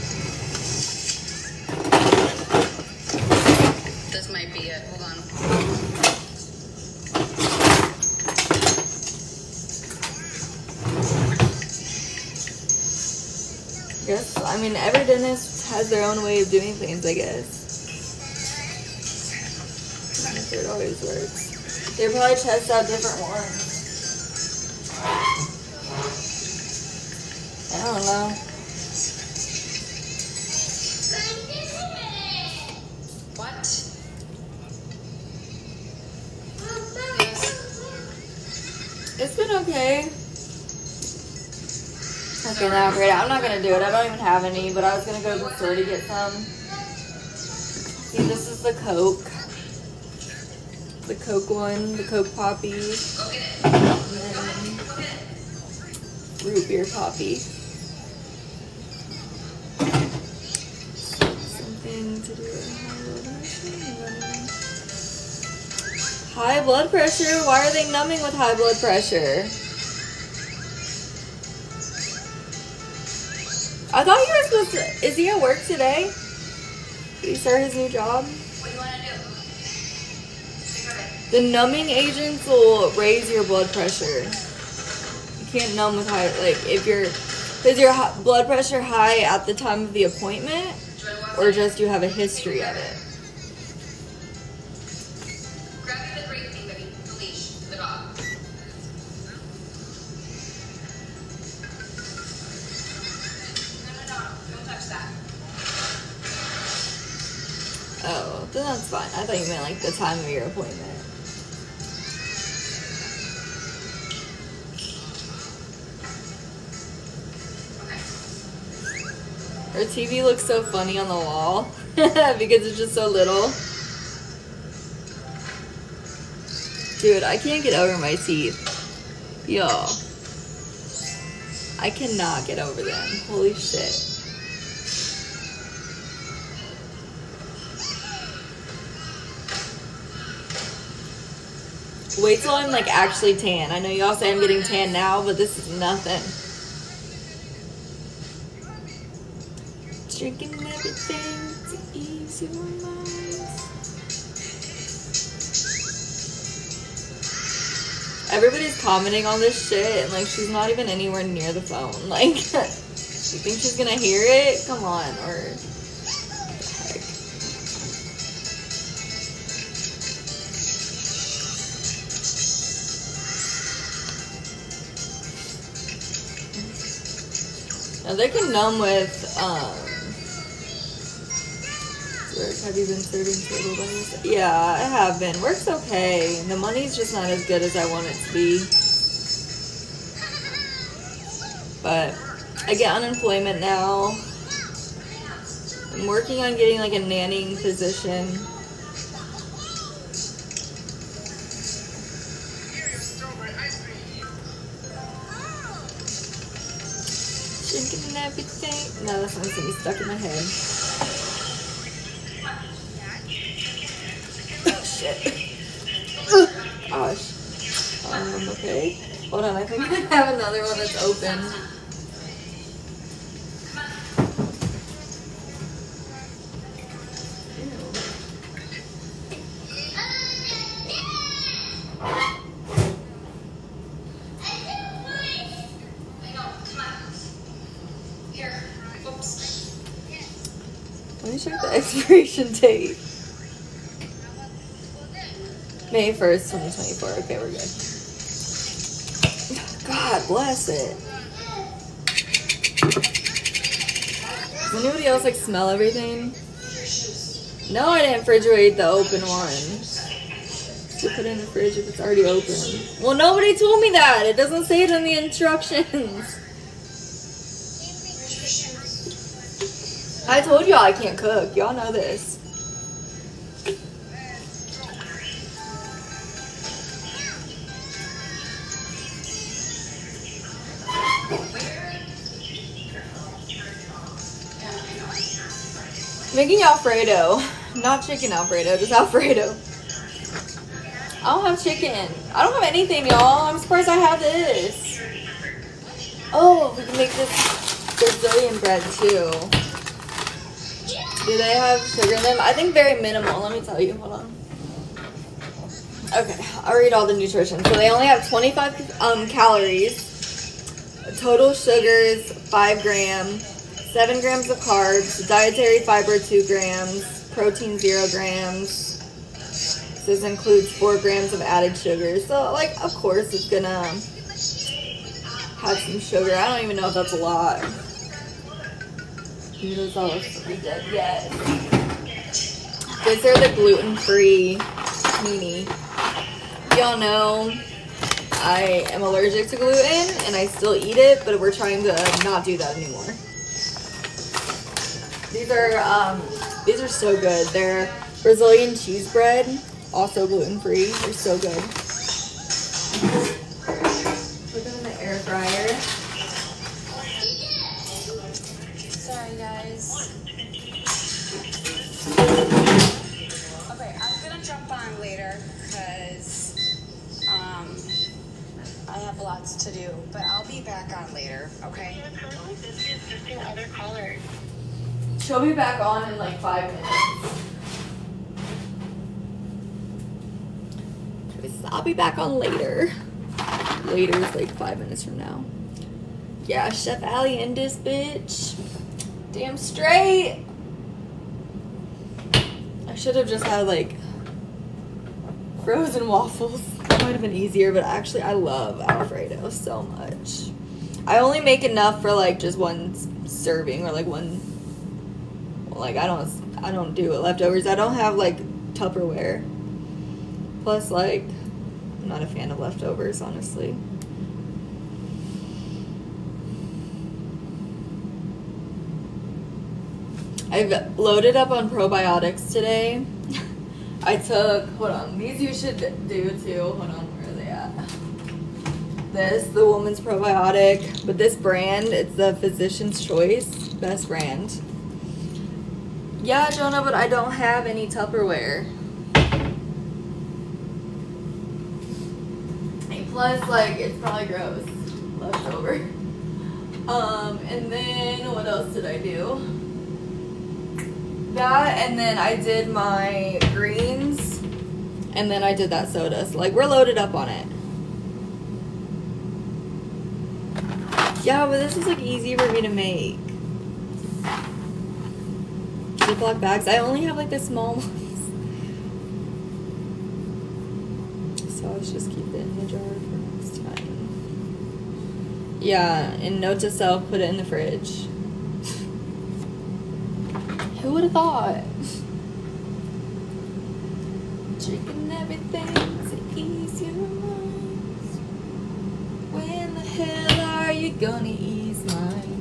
Be it. Hold on. Yes, I mean every dentist has their own way of doing things, I guess. It always works. They probably test out different ones. I don't know. I'm not gonna do it. I don't even have any, but I was gonna go to the store to get some. See, this is the Coke. The Coke one, the Coke Poppi. Root beer Poppi. Something to do with high blood pressure. High blood pressure? Why are they numbing with high blood pressure? I thought you were supposed to. Is he at work today? Did he start his new job? What do you want to do? The numbing agents will raise your blood pressure. You can't numb with high, like if you're, is your blood pressure high at the time of the appointment, or just you have a history of it? Thought you meant like the time of your appointment. Her TV looks so funny on the wall because it's just so little. Dude, I can't get over my teeth. Yo. I cannot get over them. Holy shit. Wait till I'm like actually tan. I know y'all say I'm getting tan now, but this is nothing. Drinking everything to ease your mind. Everybody's commenting on this shit, and like she's not even anywhere near the phone. Like, you think she's gonna hear it? Come on, or Now they can numb with um. Work. Have you been serving table by? Yeah, I have been. Work's okay. The money's just not as good as I want it to be. But I get unemployment now. I'm working on getting like a nannying position. No, that song's gonna be stuck in my head. Oh, shit. Gosh. Um, okay. Hold on, I think I have another one that's open. Date. May 1st, 2024. Okay, we're good. God bless it. Does anybody else like smell everything? No, I didn't refrigerate the open one. To put it in the fridge if it's already open. Well, nobody told me that. It doesn't say it in the instructions. I told y'all I can't cook. Y'all know this. Making Alfredo. Not chicken Alfredo, just Alfredo. I don't have chicken. I don't have anything, y'all. I'm surprised I have this. Oh, we can make this Brazilian bread too. Do they have sugar in them? I think very minimal. Let me tell you. Hold on. Okay, I'll read all the nutrition. So they only have 25 um, calories. Total sugars, 5 grams. 7 grams of carbs. Dietary fiber, 2 grams. Protein, 0 grams. This includes 4 grams of added sugar. So, like, of course it's gonna have some sugar. I don't even know if that's a lot. Noodles all pretty dead yet. These are the gluten-free meanie. Y'all know I am allergic to gluten and I still eat it, but we're trying to not do that anymore. These are um, these are so good. They're Brazilian cheese bread, also gluten-free. They're so good. Put them in the air fryer. Sorry, guys. Okay, I'm gonna jump on later because um, I have lots to do, but I'll be back on later, okay? other callers. She'll be back on in like five minutes. I'll be back on later. Later is like five minutes from now. Yeah, Chef Allie in this bitch. Damn straight. I should have just had like frozen waffles. That might have been easier, but actually I love Alfredo so much. I only make enough for like just one serving or like one like I don't I don't do leftovers. I don't have like Tupperware. Plus like I'm not a fan of leftovers, honestly. I've loaded up on probiotics today. I took hold on, these you should do too. Hold on, where are they at? This, the woman's probiotic, but this brand, it's the Physician's Choice, best brand. Yeah, Jonah, but I don't have any Tupperware. And plus, like, it's probably gross. Leftover. Um, and then what else did I do? That, and then I did my greens, and then I did that soda. So, like, we're loaded up on it. Yeah, but this is, like, easy for me to make. Ziploc bags. I only have like the small ones. So let's just keep it in the jar for next time. Yeah, and note to self, put it in the fridge. Who would have thought? Chicken everything's easier minds. When the hell are you gonna ease mine.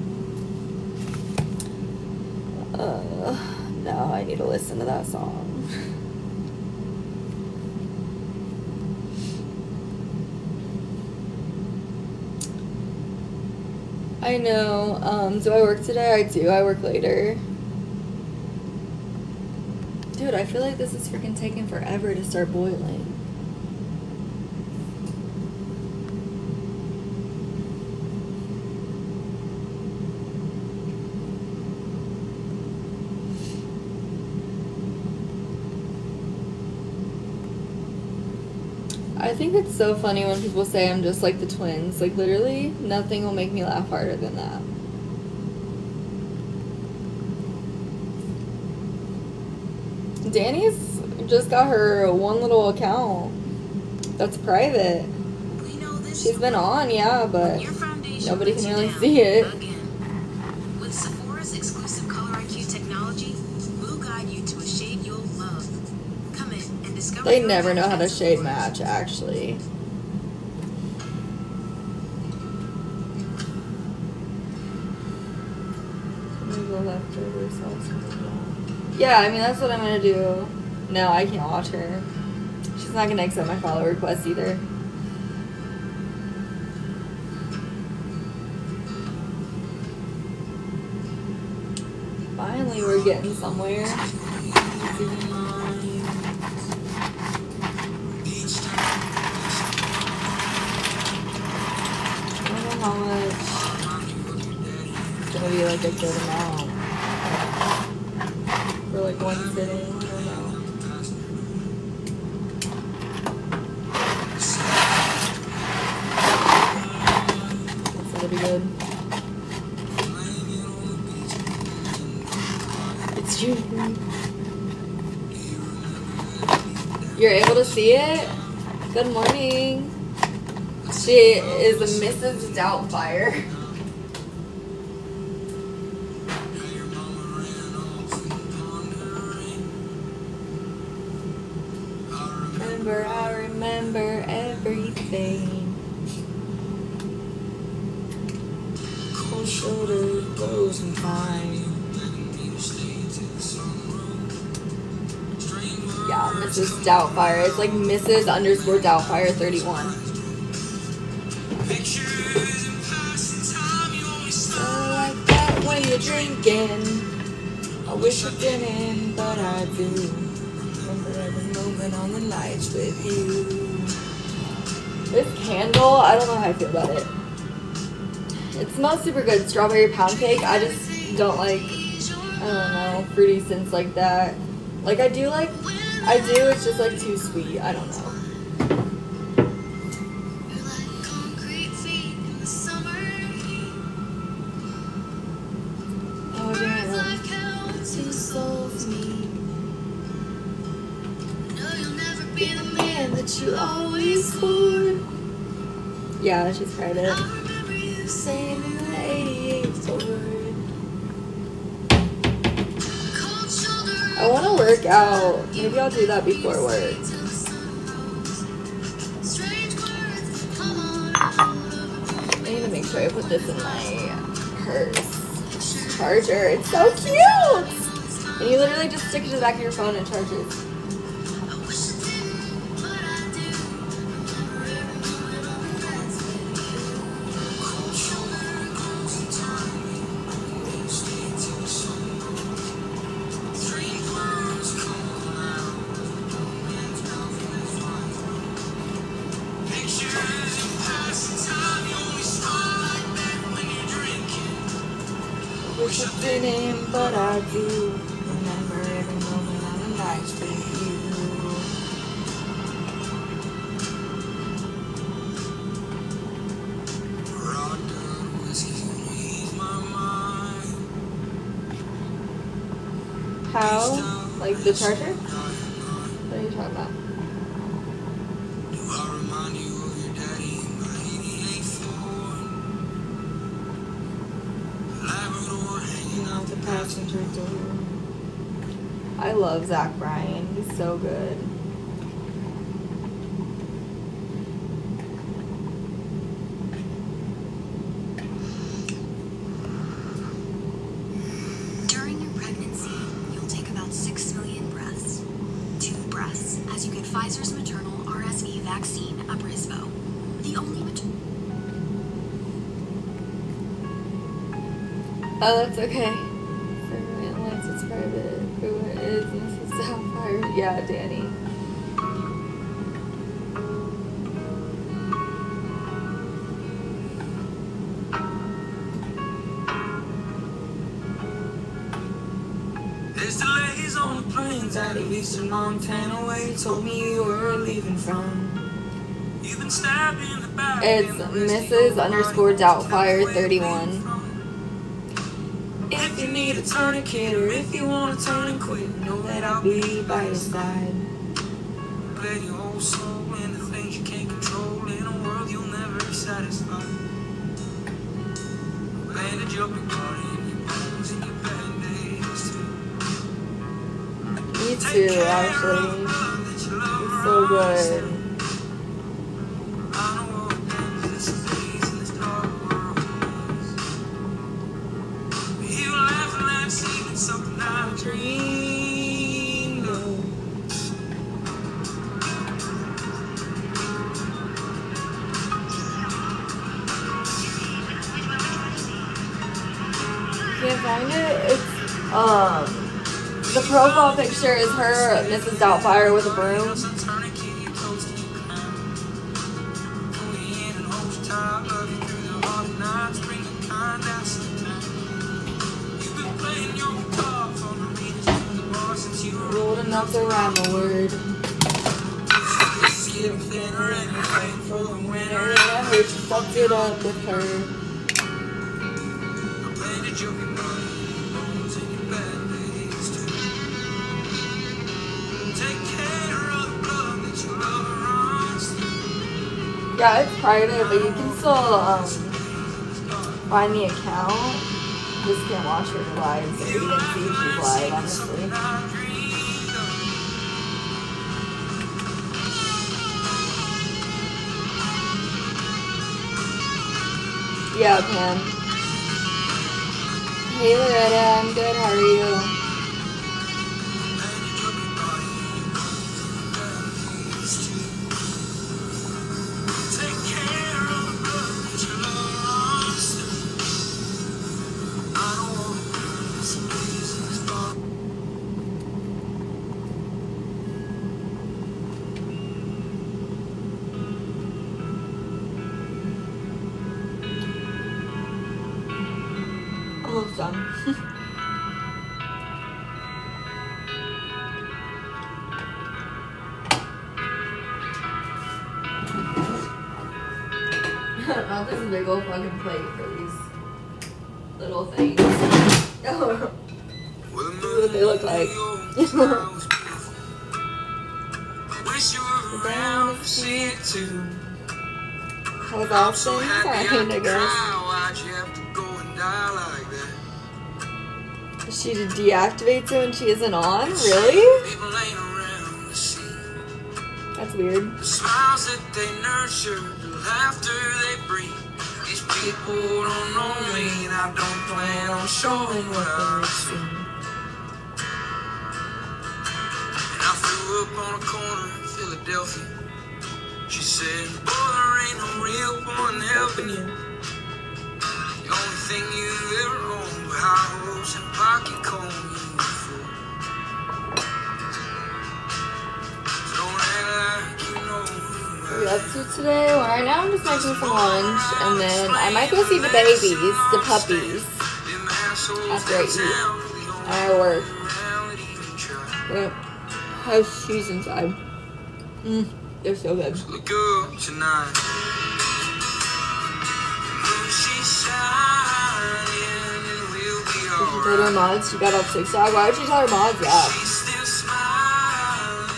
Uh, no, I need to listen to that song. I know. Um, do I work today? I do. I work later. Dude, I feel like this is freaking taking forever to start boiling. I think it's so funny when people say I'm just like the twins. Like, literally, nothing will make me laugh harder than that. Danny's just got her one little account that's private. She's been on, yeah, but nobody can really see it. With Sephora's exclusive Color IQ technology, we'll guide you to a shade you'll love. Come in and discover They never know how to shade match, actually. Yeah, I mean, that's what I'm gonna do. No, I can't watch her. She's not gonna accept my follow request either. Finally, we're getting somewhere. I don't know how much it's gonna be like for like one sitting. It's June. You're able to see it? Good morning. She is a Mrs. Doubtfire. Doubtfire. It's like Mrs. underscore Doubtfire 31. So like that when you're drinking. I wish I didn't, but I do. Remember every moment on the nights with you. This candle, I don't know how I feel about it. It smells super good. Strawberry pound cake. I just don't like, I don't know, fruity scents like that. Like I do like, I do, it's just like too sweet. I don't know. Oh damn. Two work out. Maybe I'll do that before work. I need to make sure I put this in my purse. Charger. It's so cute! And you literally just stick it to the back of your phone and charges. Wish Oh, that's okay. Unless it's private. Who is Mrs. Doubtfire? Yeah, Danny. There's delays on the planes eastern Montana told me you were leaving from. You've been stabbed in the back. It's Mrs. underscore Doubtfire 31. Need a tourniquet or if you want to turn and quit, know that I'll be by your side. Let your whole soul into things you can't control in a world you'll never satisfy. Bandage up your body and your bones and your bad days too. Me too, actually. It's so good. Her, Mrs. Doubtfire, with a broom. It's private, but you can still um find the account. Just can't watch her live, so you can see she's live, honestly. Yeah, Pam. Hey Loretta, I'm good. How are you? Deactivates it when she isn't on? Really? People ain't around to see That's weird. the smiles that they nurture, the laughter they bring. These people don't know me, and I don't plan on showing what seen. And I threw up on a corner in Philadelphia. She said, Boy, there ain't no real one helping you. The only thing you ever were high hopes and pocket comb uniform. So don't act like you know What are you up to today? Well, right now I'm just making some lunch, and then I might go see the babies, the puppies, after I eat. I work. Yep. Has cheese inside. Mmm, they're so good. Look up tonight. Be Did she alright. tell her mods got off TikTok? Why would she tell her mods that? She's still smiling.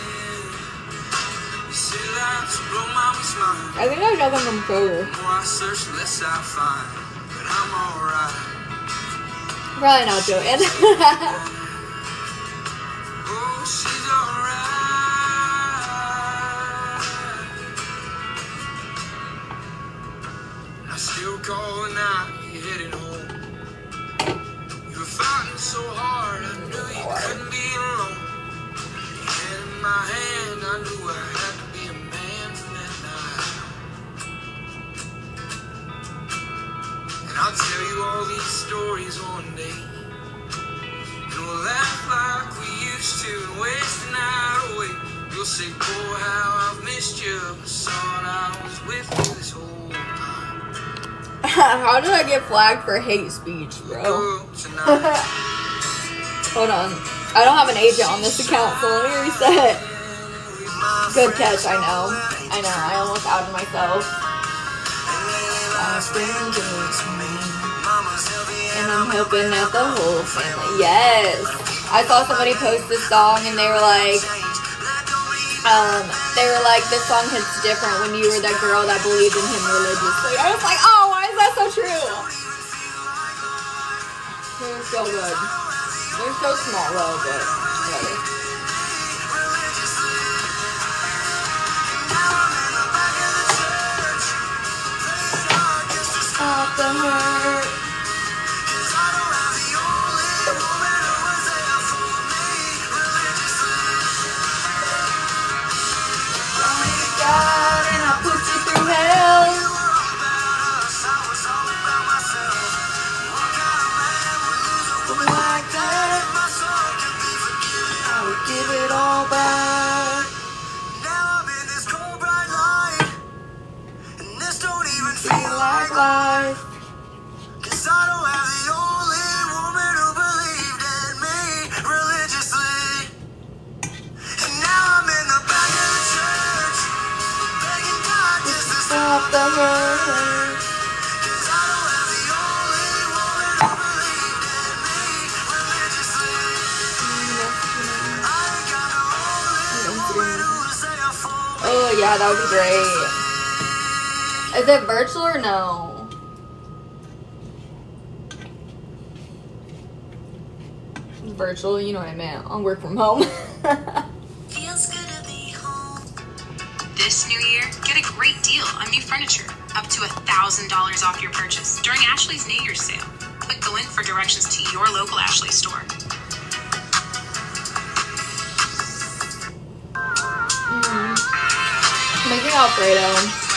You say life's blow mommy smile. I think I got them from Kroger. The more I search, the less I find. But I'm fighting so hard, I knew you couldn't be alone. You in my hand, I knew I had to be a man from that night And I'll tell you all these stories one day. And we'll laugh like we used to and waste the night away. You'll say, boy, how I've missed you. I thought I was with you this whole time. How did I get flagged for hate speech, bro? Hold on. I don't have an agent on this account, so let me reset. Good catch, I know. I know, I almost outed myself. And I'm hoping that the whole family. Yes! I saw somebody post this song and they were like, um, they were like, this song hits different when you were that girl that believed in him religiously. I was like, oh, is that so true? They're so good. They're so small though, but whatever. The hurt. God, it all back. Now I'm in this cold bright light, and this don't even feel like life. Cause I don't have the only woman who believed in me religiously. And now I'm in the back of the church, begging God just to Stop the hurt. Yeah, that would be great. Is it virtual or no? Virtual, you know what I meant. I'll work from home. Feels good to be home. This new year, get a great deal on new furniture, up to $1,000 off your purchase during Ashley's New Year's sale. Click the link for directions to your local Ashley store. Alfredo.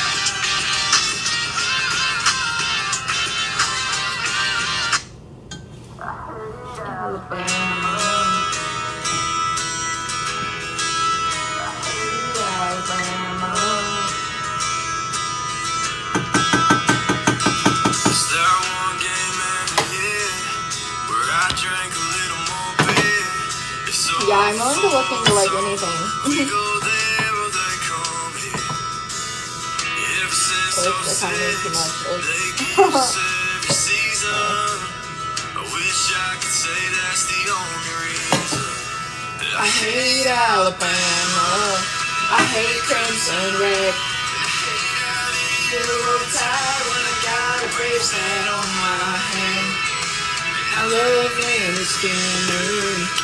I hate Alabama. I hate Crimson Red. Get a little tired when I got a brave stand on my hand. I love when it's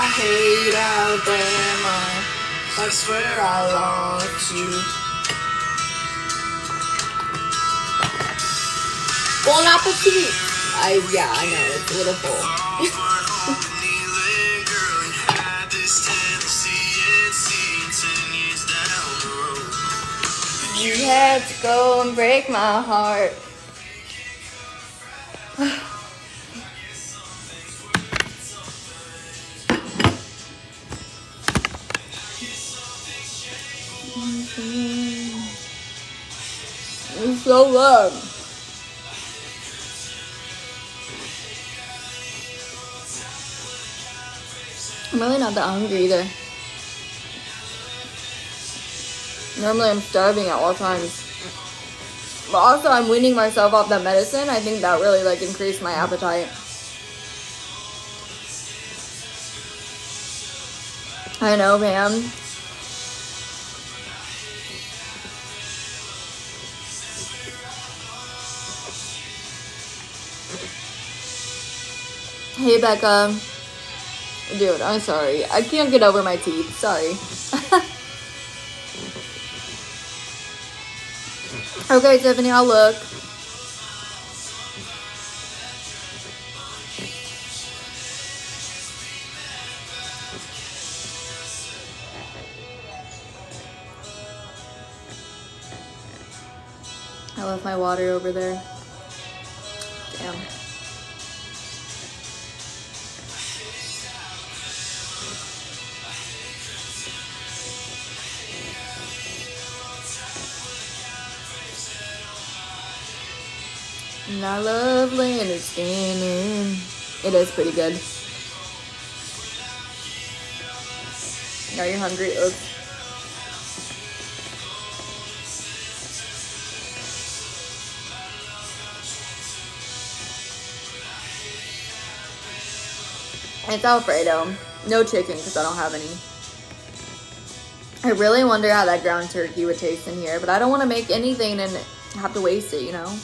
I hate Alabama. I swear I lost you. Bon appetit. I yeah, I know it's a little full. You had to go and break my heart. It's so good. I'm really not that hungry either. Normally I'm starving at all times. But also I'm weaning myself off that medicine. I think that really like increased my appetite. I know, man. Hey, Becca. Dude, I'm sorry. I can't get over my teeth. Sorry. okay, Tiffany, I'll look. I left my water over there. Damn. And I love Skinner. It is pretty good. Are you hungry? Oops. It's Alfredo. No chicken because I don't have any. I really wonder how that ground turkey would taste in here, but I don't want to make anything and have to waste it, you know?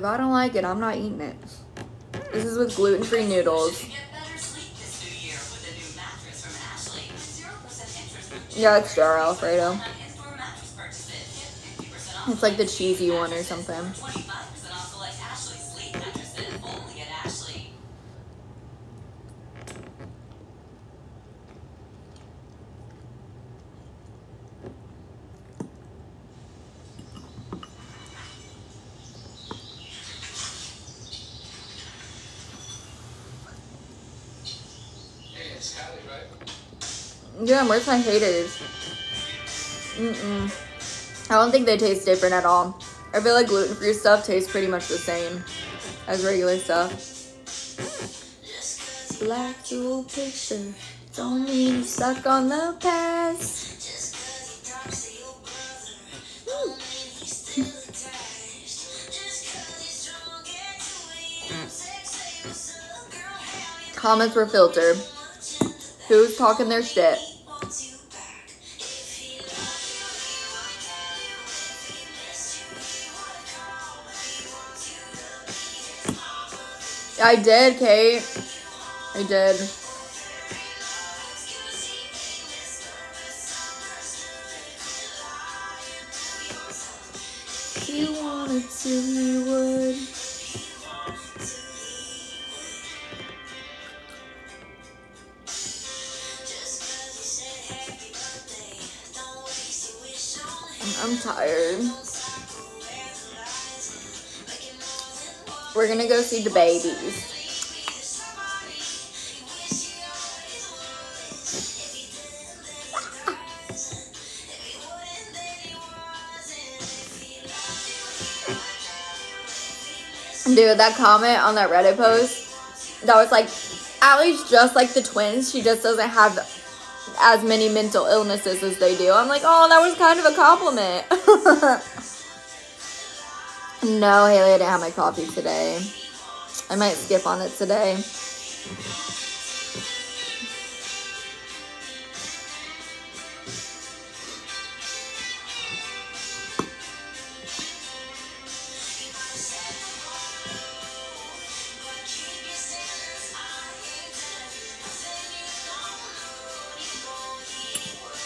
If I don't like it, I'm not eating it. This is with gluten-free noodles. Yeah, it's jar Alfredo. It's like the cheesy one or something. Yeah, where's my haters? Mm-mm. I don't think they taste different at all. I feel like gluten-free stuff tastes pretty much the same as regular stuff. Black jewel picture. Don't mean you stuck on the past. Hmm. Comments were filtered. Who's talking their shit? I did, Kate. I did. See the babies. Dude, that comment on that Reddit post, that was like, Allie's just like the twins. She just doesn't have as many mental illnesses as they do. I'm like, oh, that was kind of a compliment. no, Haley, I didn't have my coffee today. I might skip on it today.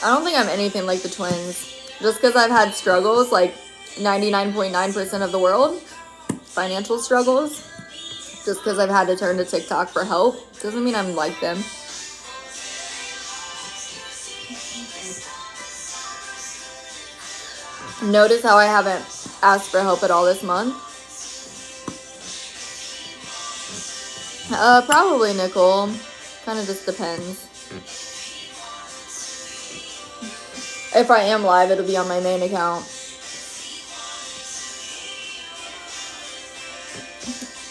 I don't think I'm anything like the twins. Just because I've had struggles, like 99.9% of the world, financial struggles. Just because I've had to turn to TikTok for help, doesn't mean I'm like them. Notice how I haven't asked for help at all this month. Uh, probably Nicole. Kind of just depends. If I am live, it'll be on my main account.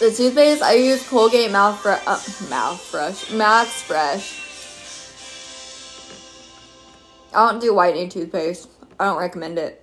The toothpaste, I use Colgate Mouth Fresh, uh, Mouth Fresh, Max Fresh. I don't do whitening toothpaste. I don't recommend it.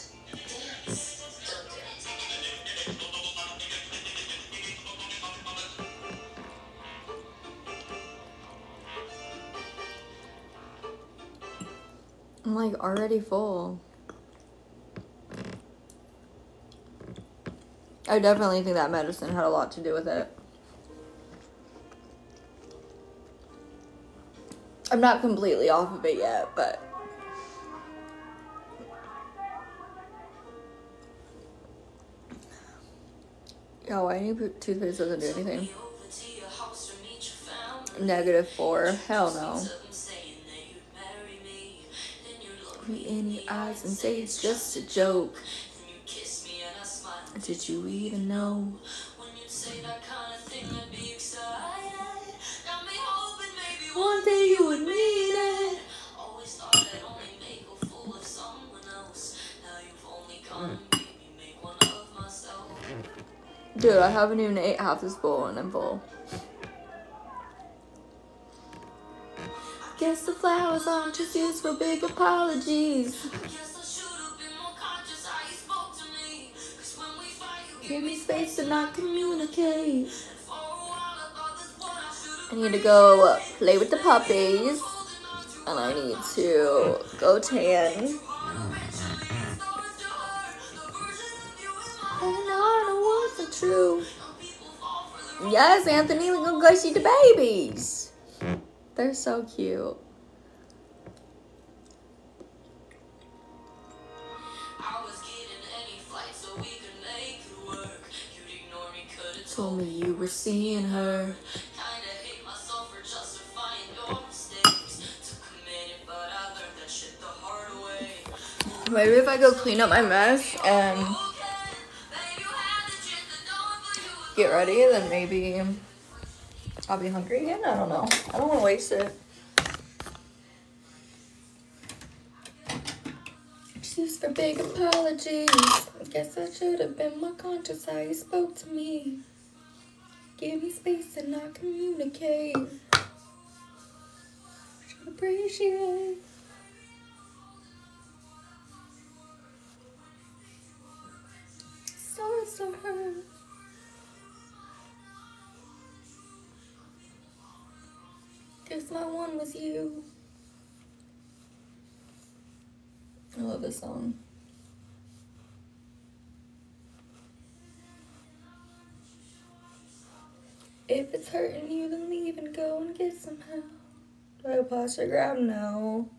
I'm like already full. I definitely think that medicine had a lot to do with it. I'm not completely off of it yet, but yeah, whitening toothpaste doesn't do anything. Negative four. Hell no. Me in your eyes and say it's just a joke. Did you even know? One day you would mean it. Always thought that only make a fool of someone else. Now you've only gone Dude, I haven't even ate half this bowl and I'm full. Guess the flowers aren't just used for big apologies. Give me space to not communicate. I need to go play with the puppies. And I need to go tan. True. Yes, Anthony, we're gonna go see the babies. They're so cute. I was getting any flight so we could make the work. You'd ignore me, could it told me you were seeing her. Kinda hate myself for justifying your mistakes. To commit it, but I learned that shit the hard away. Maybe if I go clean up my mess and get ready, then maybe I'll be hungry again. I don't know. I don't want to waste it. Excuse for big apologies. I guess I should have been more conscious how you spoke to me. Give me space and not communicate. Should appreciate. Starts to hurt. My one was you. I love this song. If it's hurting you, then leave and go and get some help. Do I have posture grab? No.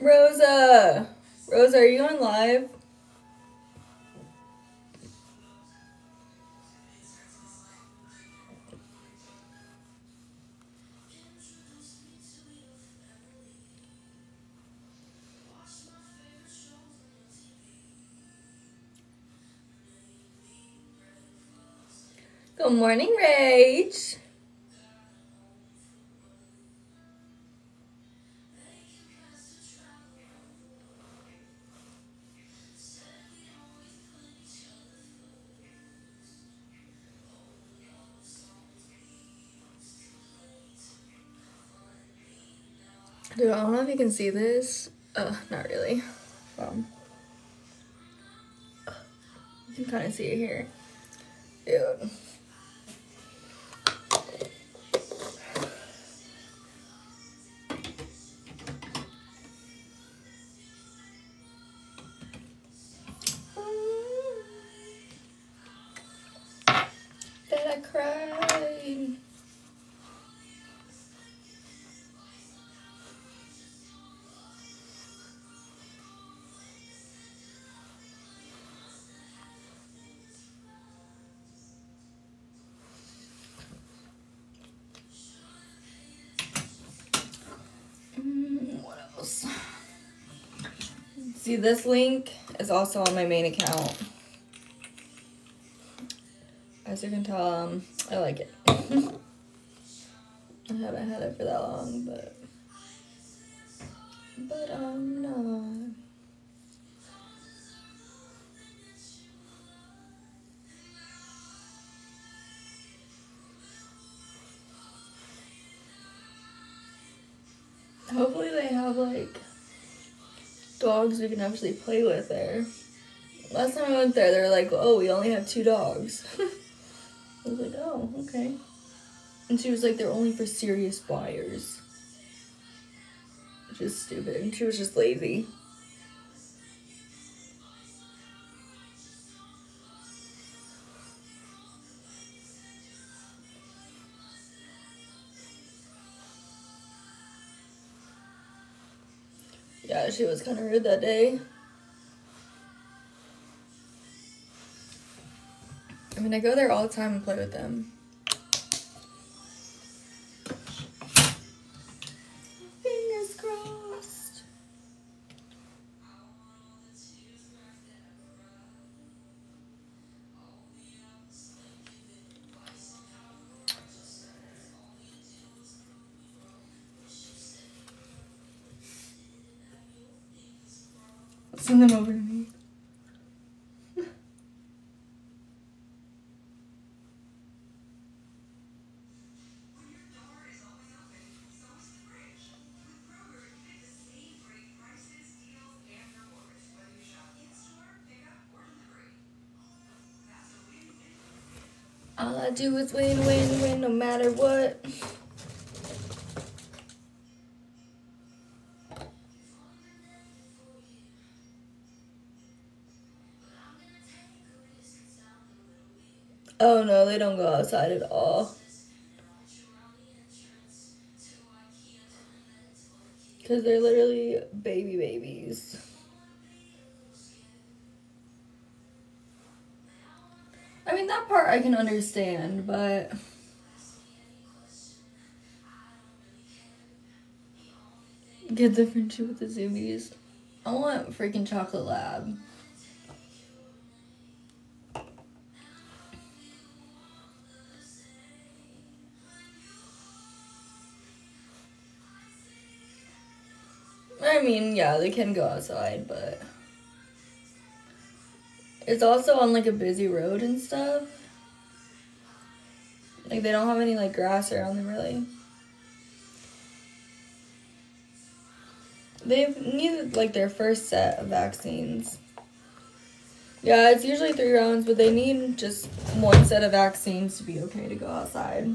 Rosa! Rosa, are you on live? Good morning, Rach. Dude, I don't know if you can see this. Uh, not really. Um, you can kind of see it here. Dude. See, this link is also on my main account. As you can tell, um, I like it. I haven't had it for that long, but but I'm not. Hopefully they have like dogs we can actually play with there. Last time I went there, they were like, "Oh, we only have two dogs." I was like, "Oh, okay." And she was like, "They're only for serious buyers." Which is stupid. She was just lazy. She was kind of rude that day. I mean, I go there all the time and play with them. All I do is win, win, win, no matter what. Oh no, they don't go outside at all. Because they're literally baby babies. Mean, that part I can understand, but. Get the friendship with the zoomies. I want freaking chocolate lab. I mean, yeah, they can go outside, but it's also on like a busy road and stuff. Like they don't have any like grass around them really. They've needed like their first set of vaccines. Yeah, it's usually three rounds, but they need just one set of vaccines to be okay to go outside.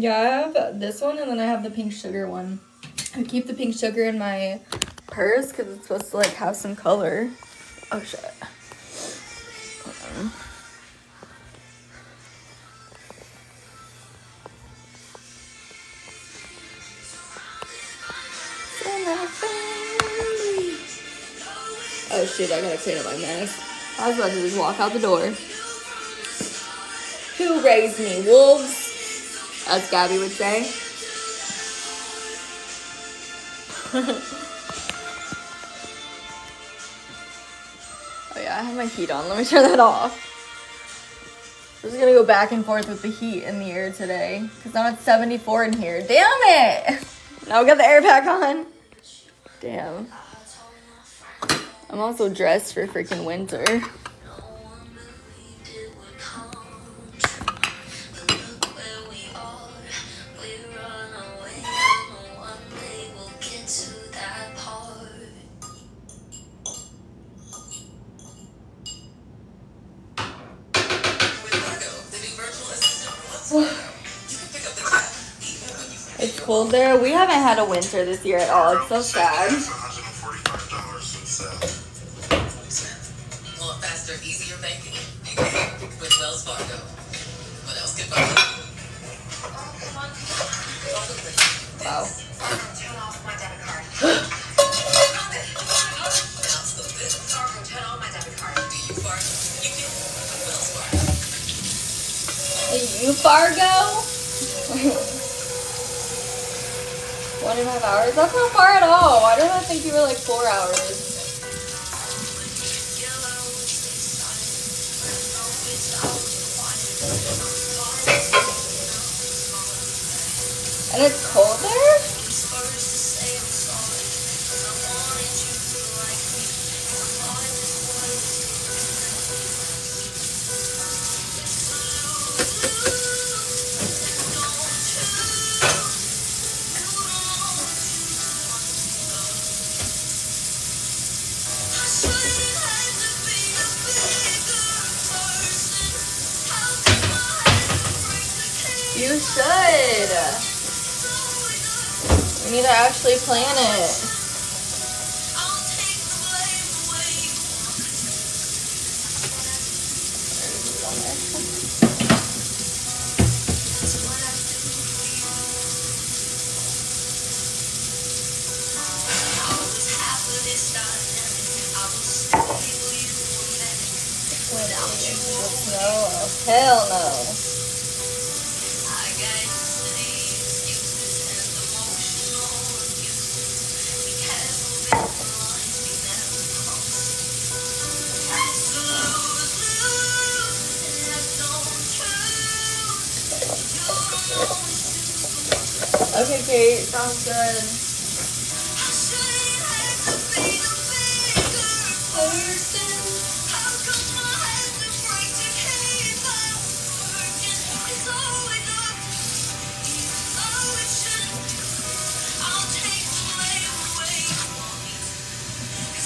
Yeah, I have this one and then I have the pink sugar one. I keep the pink sugar in my purse because it's supposed to like have some color. Oh shit. Oh shit, I gotta clean up my mess. I was about to just walk out the door. Who raised me? Wolves? As Gabby would say. oh yeah, I have my heat on. Let me turn that off. I'm just gonna go back and forth with the heat in the air today. Cause now it's 74 in here. Damn it! Now we got the air pack on. Damn. I'm also dressed for freaking winter. Cold there. We haven't had a winter this year at all. It's so sad. Want faster, easier banking? With Wells Fargo. What else could buy? Wow. Turn off my debit card. Now's the bit. Fargo, turn off my debit card. Do you fart? You can with Wells Fargo. Hey, you Fargo? One and a half hours? That's not far at all. Why did I think you were like four hours? And it's cold there? Should. We need to actually plan it.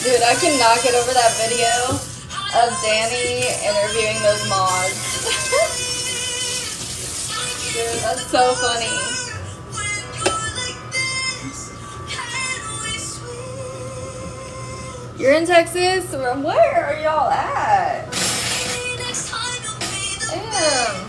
Dude, I cannot get over that video of Danny interviewing those mods. Dude, that's so funny. You're in Texas? Where are y'all at? Damn.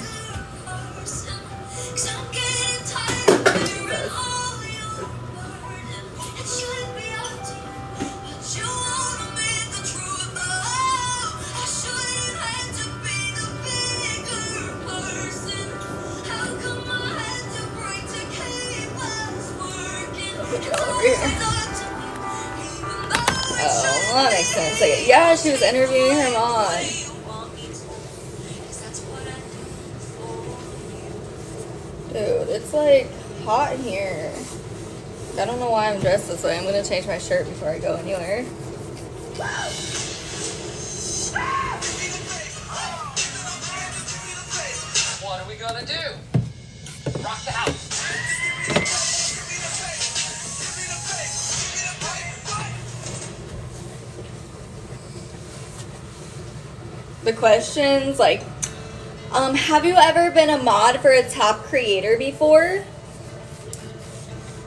Sense. Like, yeah, she was interviewing her mom. Dude, it's like hot in here. I don't know why I'm dressed this way. I'm gonna change my shirt before I go anywhere. What are we gonna do? Rock the house. The questions, like, um, have you ever been a mod for a top creator before?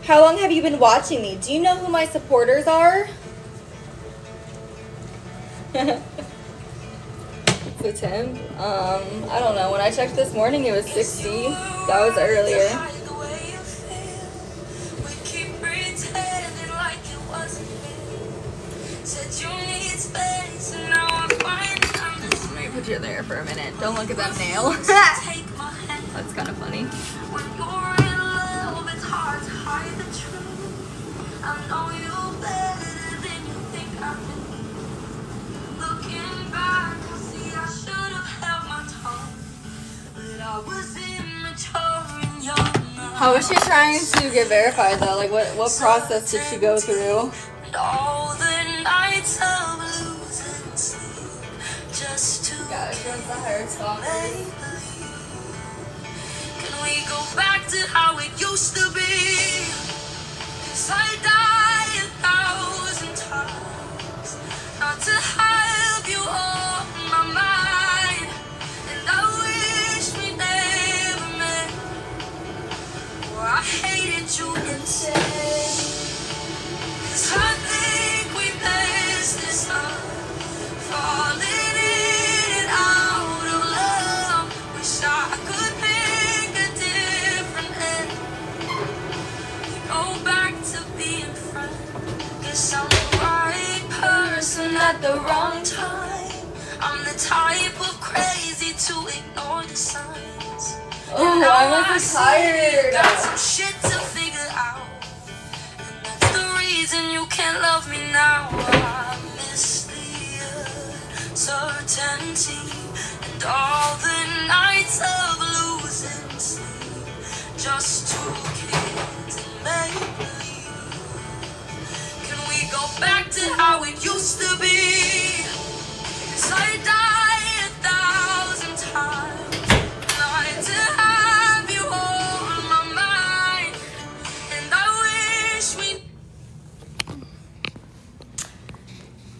How long have you been watching me? Do you know who my supporters are? the 10? Um, I don't know. When I checked this morning, it was 60. That was earlier. Let me put there for a minute. Don't look at that nail. That's kind of funny. How was she trying to get verified though? Like what what process did she go through? The higher stalkers. Can we go back to how it used to be? 'Cause I die a thousand times not to have you on my mind. And I wish we never met, or I hated you instead. 'Cause I think we passed this at the wrong time. I'm the type of crazy to ignore the signs. Oh, I like tired. Got some shit to figure out. And that's the reason you can't love me now. I miss the uncertainty and all the nights of losing sleep. Just two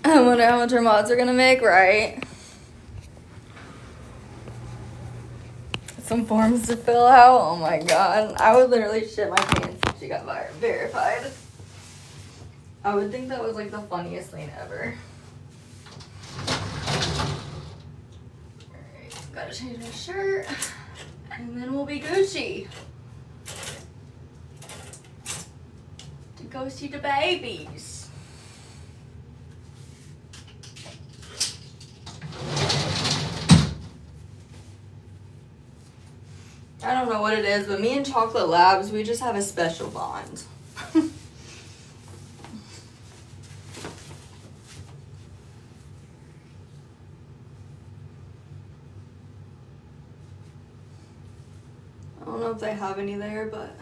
I I wonder how much our mods are gonna make, right? Some forms to fill out. Oh my god. I would literally shit my pants if she got verified. I would think that was like the funniest thing ever. Alright, gotta change my shirt. And then we'll be Gucci. To go see the babies. I don't know what it is, but me and Chocolate Labs, we just have a special bond. Don't know if they have any there, but.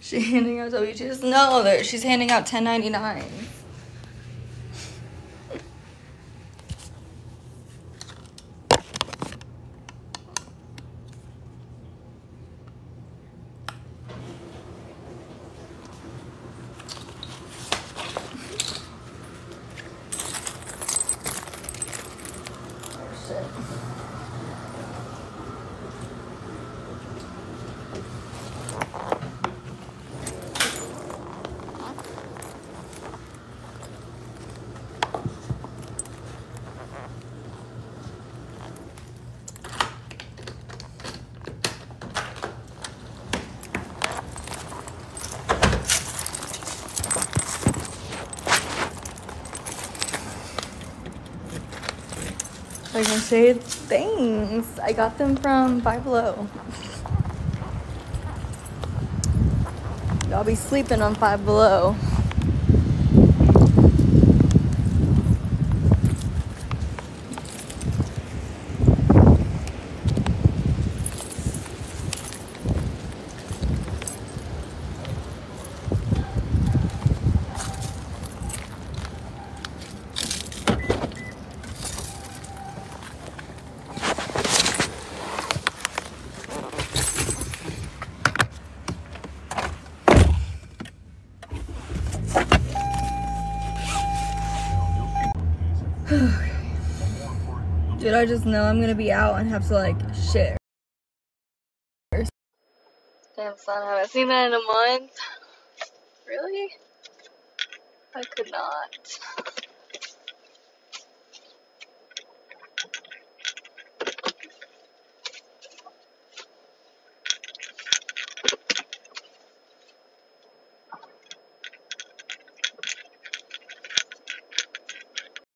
She handing out W2s? No, she's handing out 1099. I things. I got them from Five Below. Y'all be sleeping on Five Below. I just know I'm gonna be out and have to like share. Damn son, I haven't seen that in a month.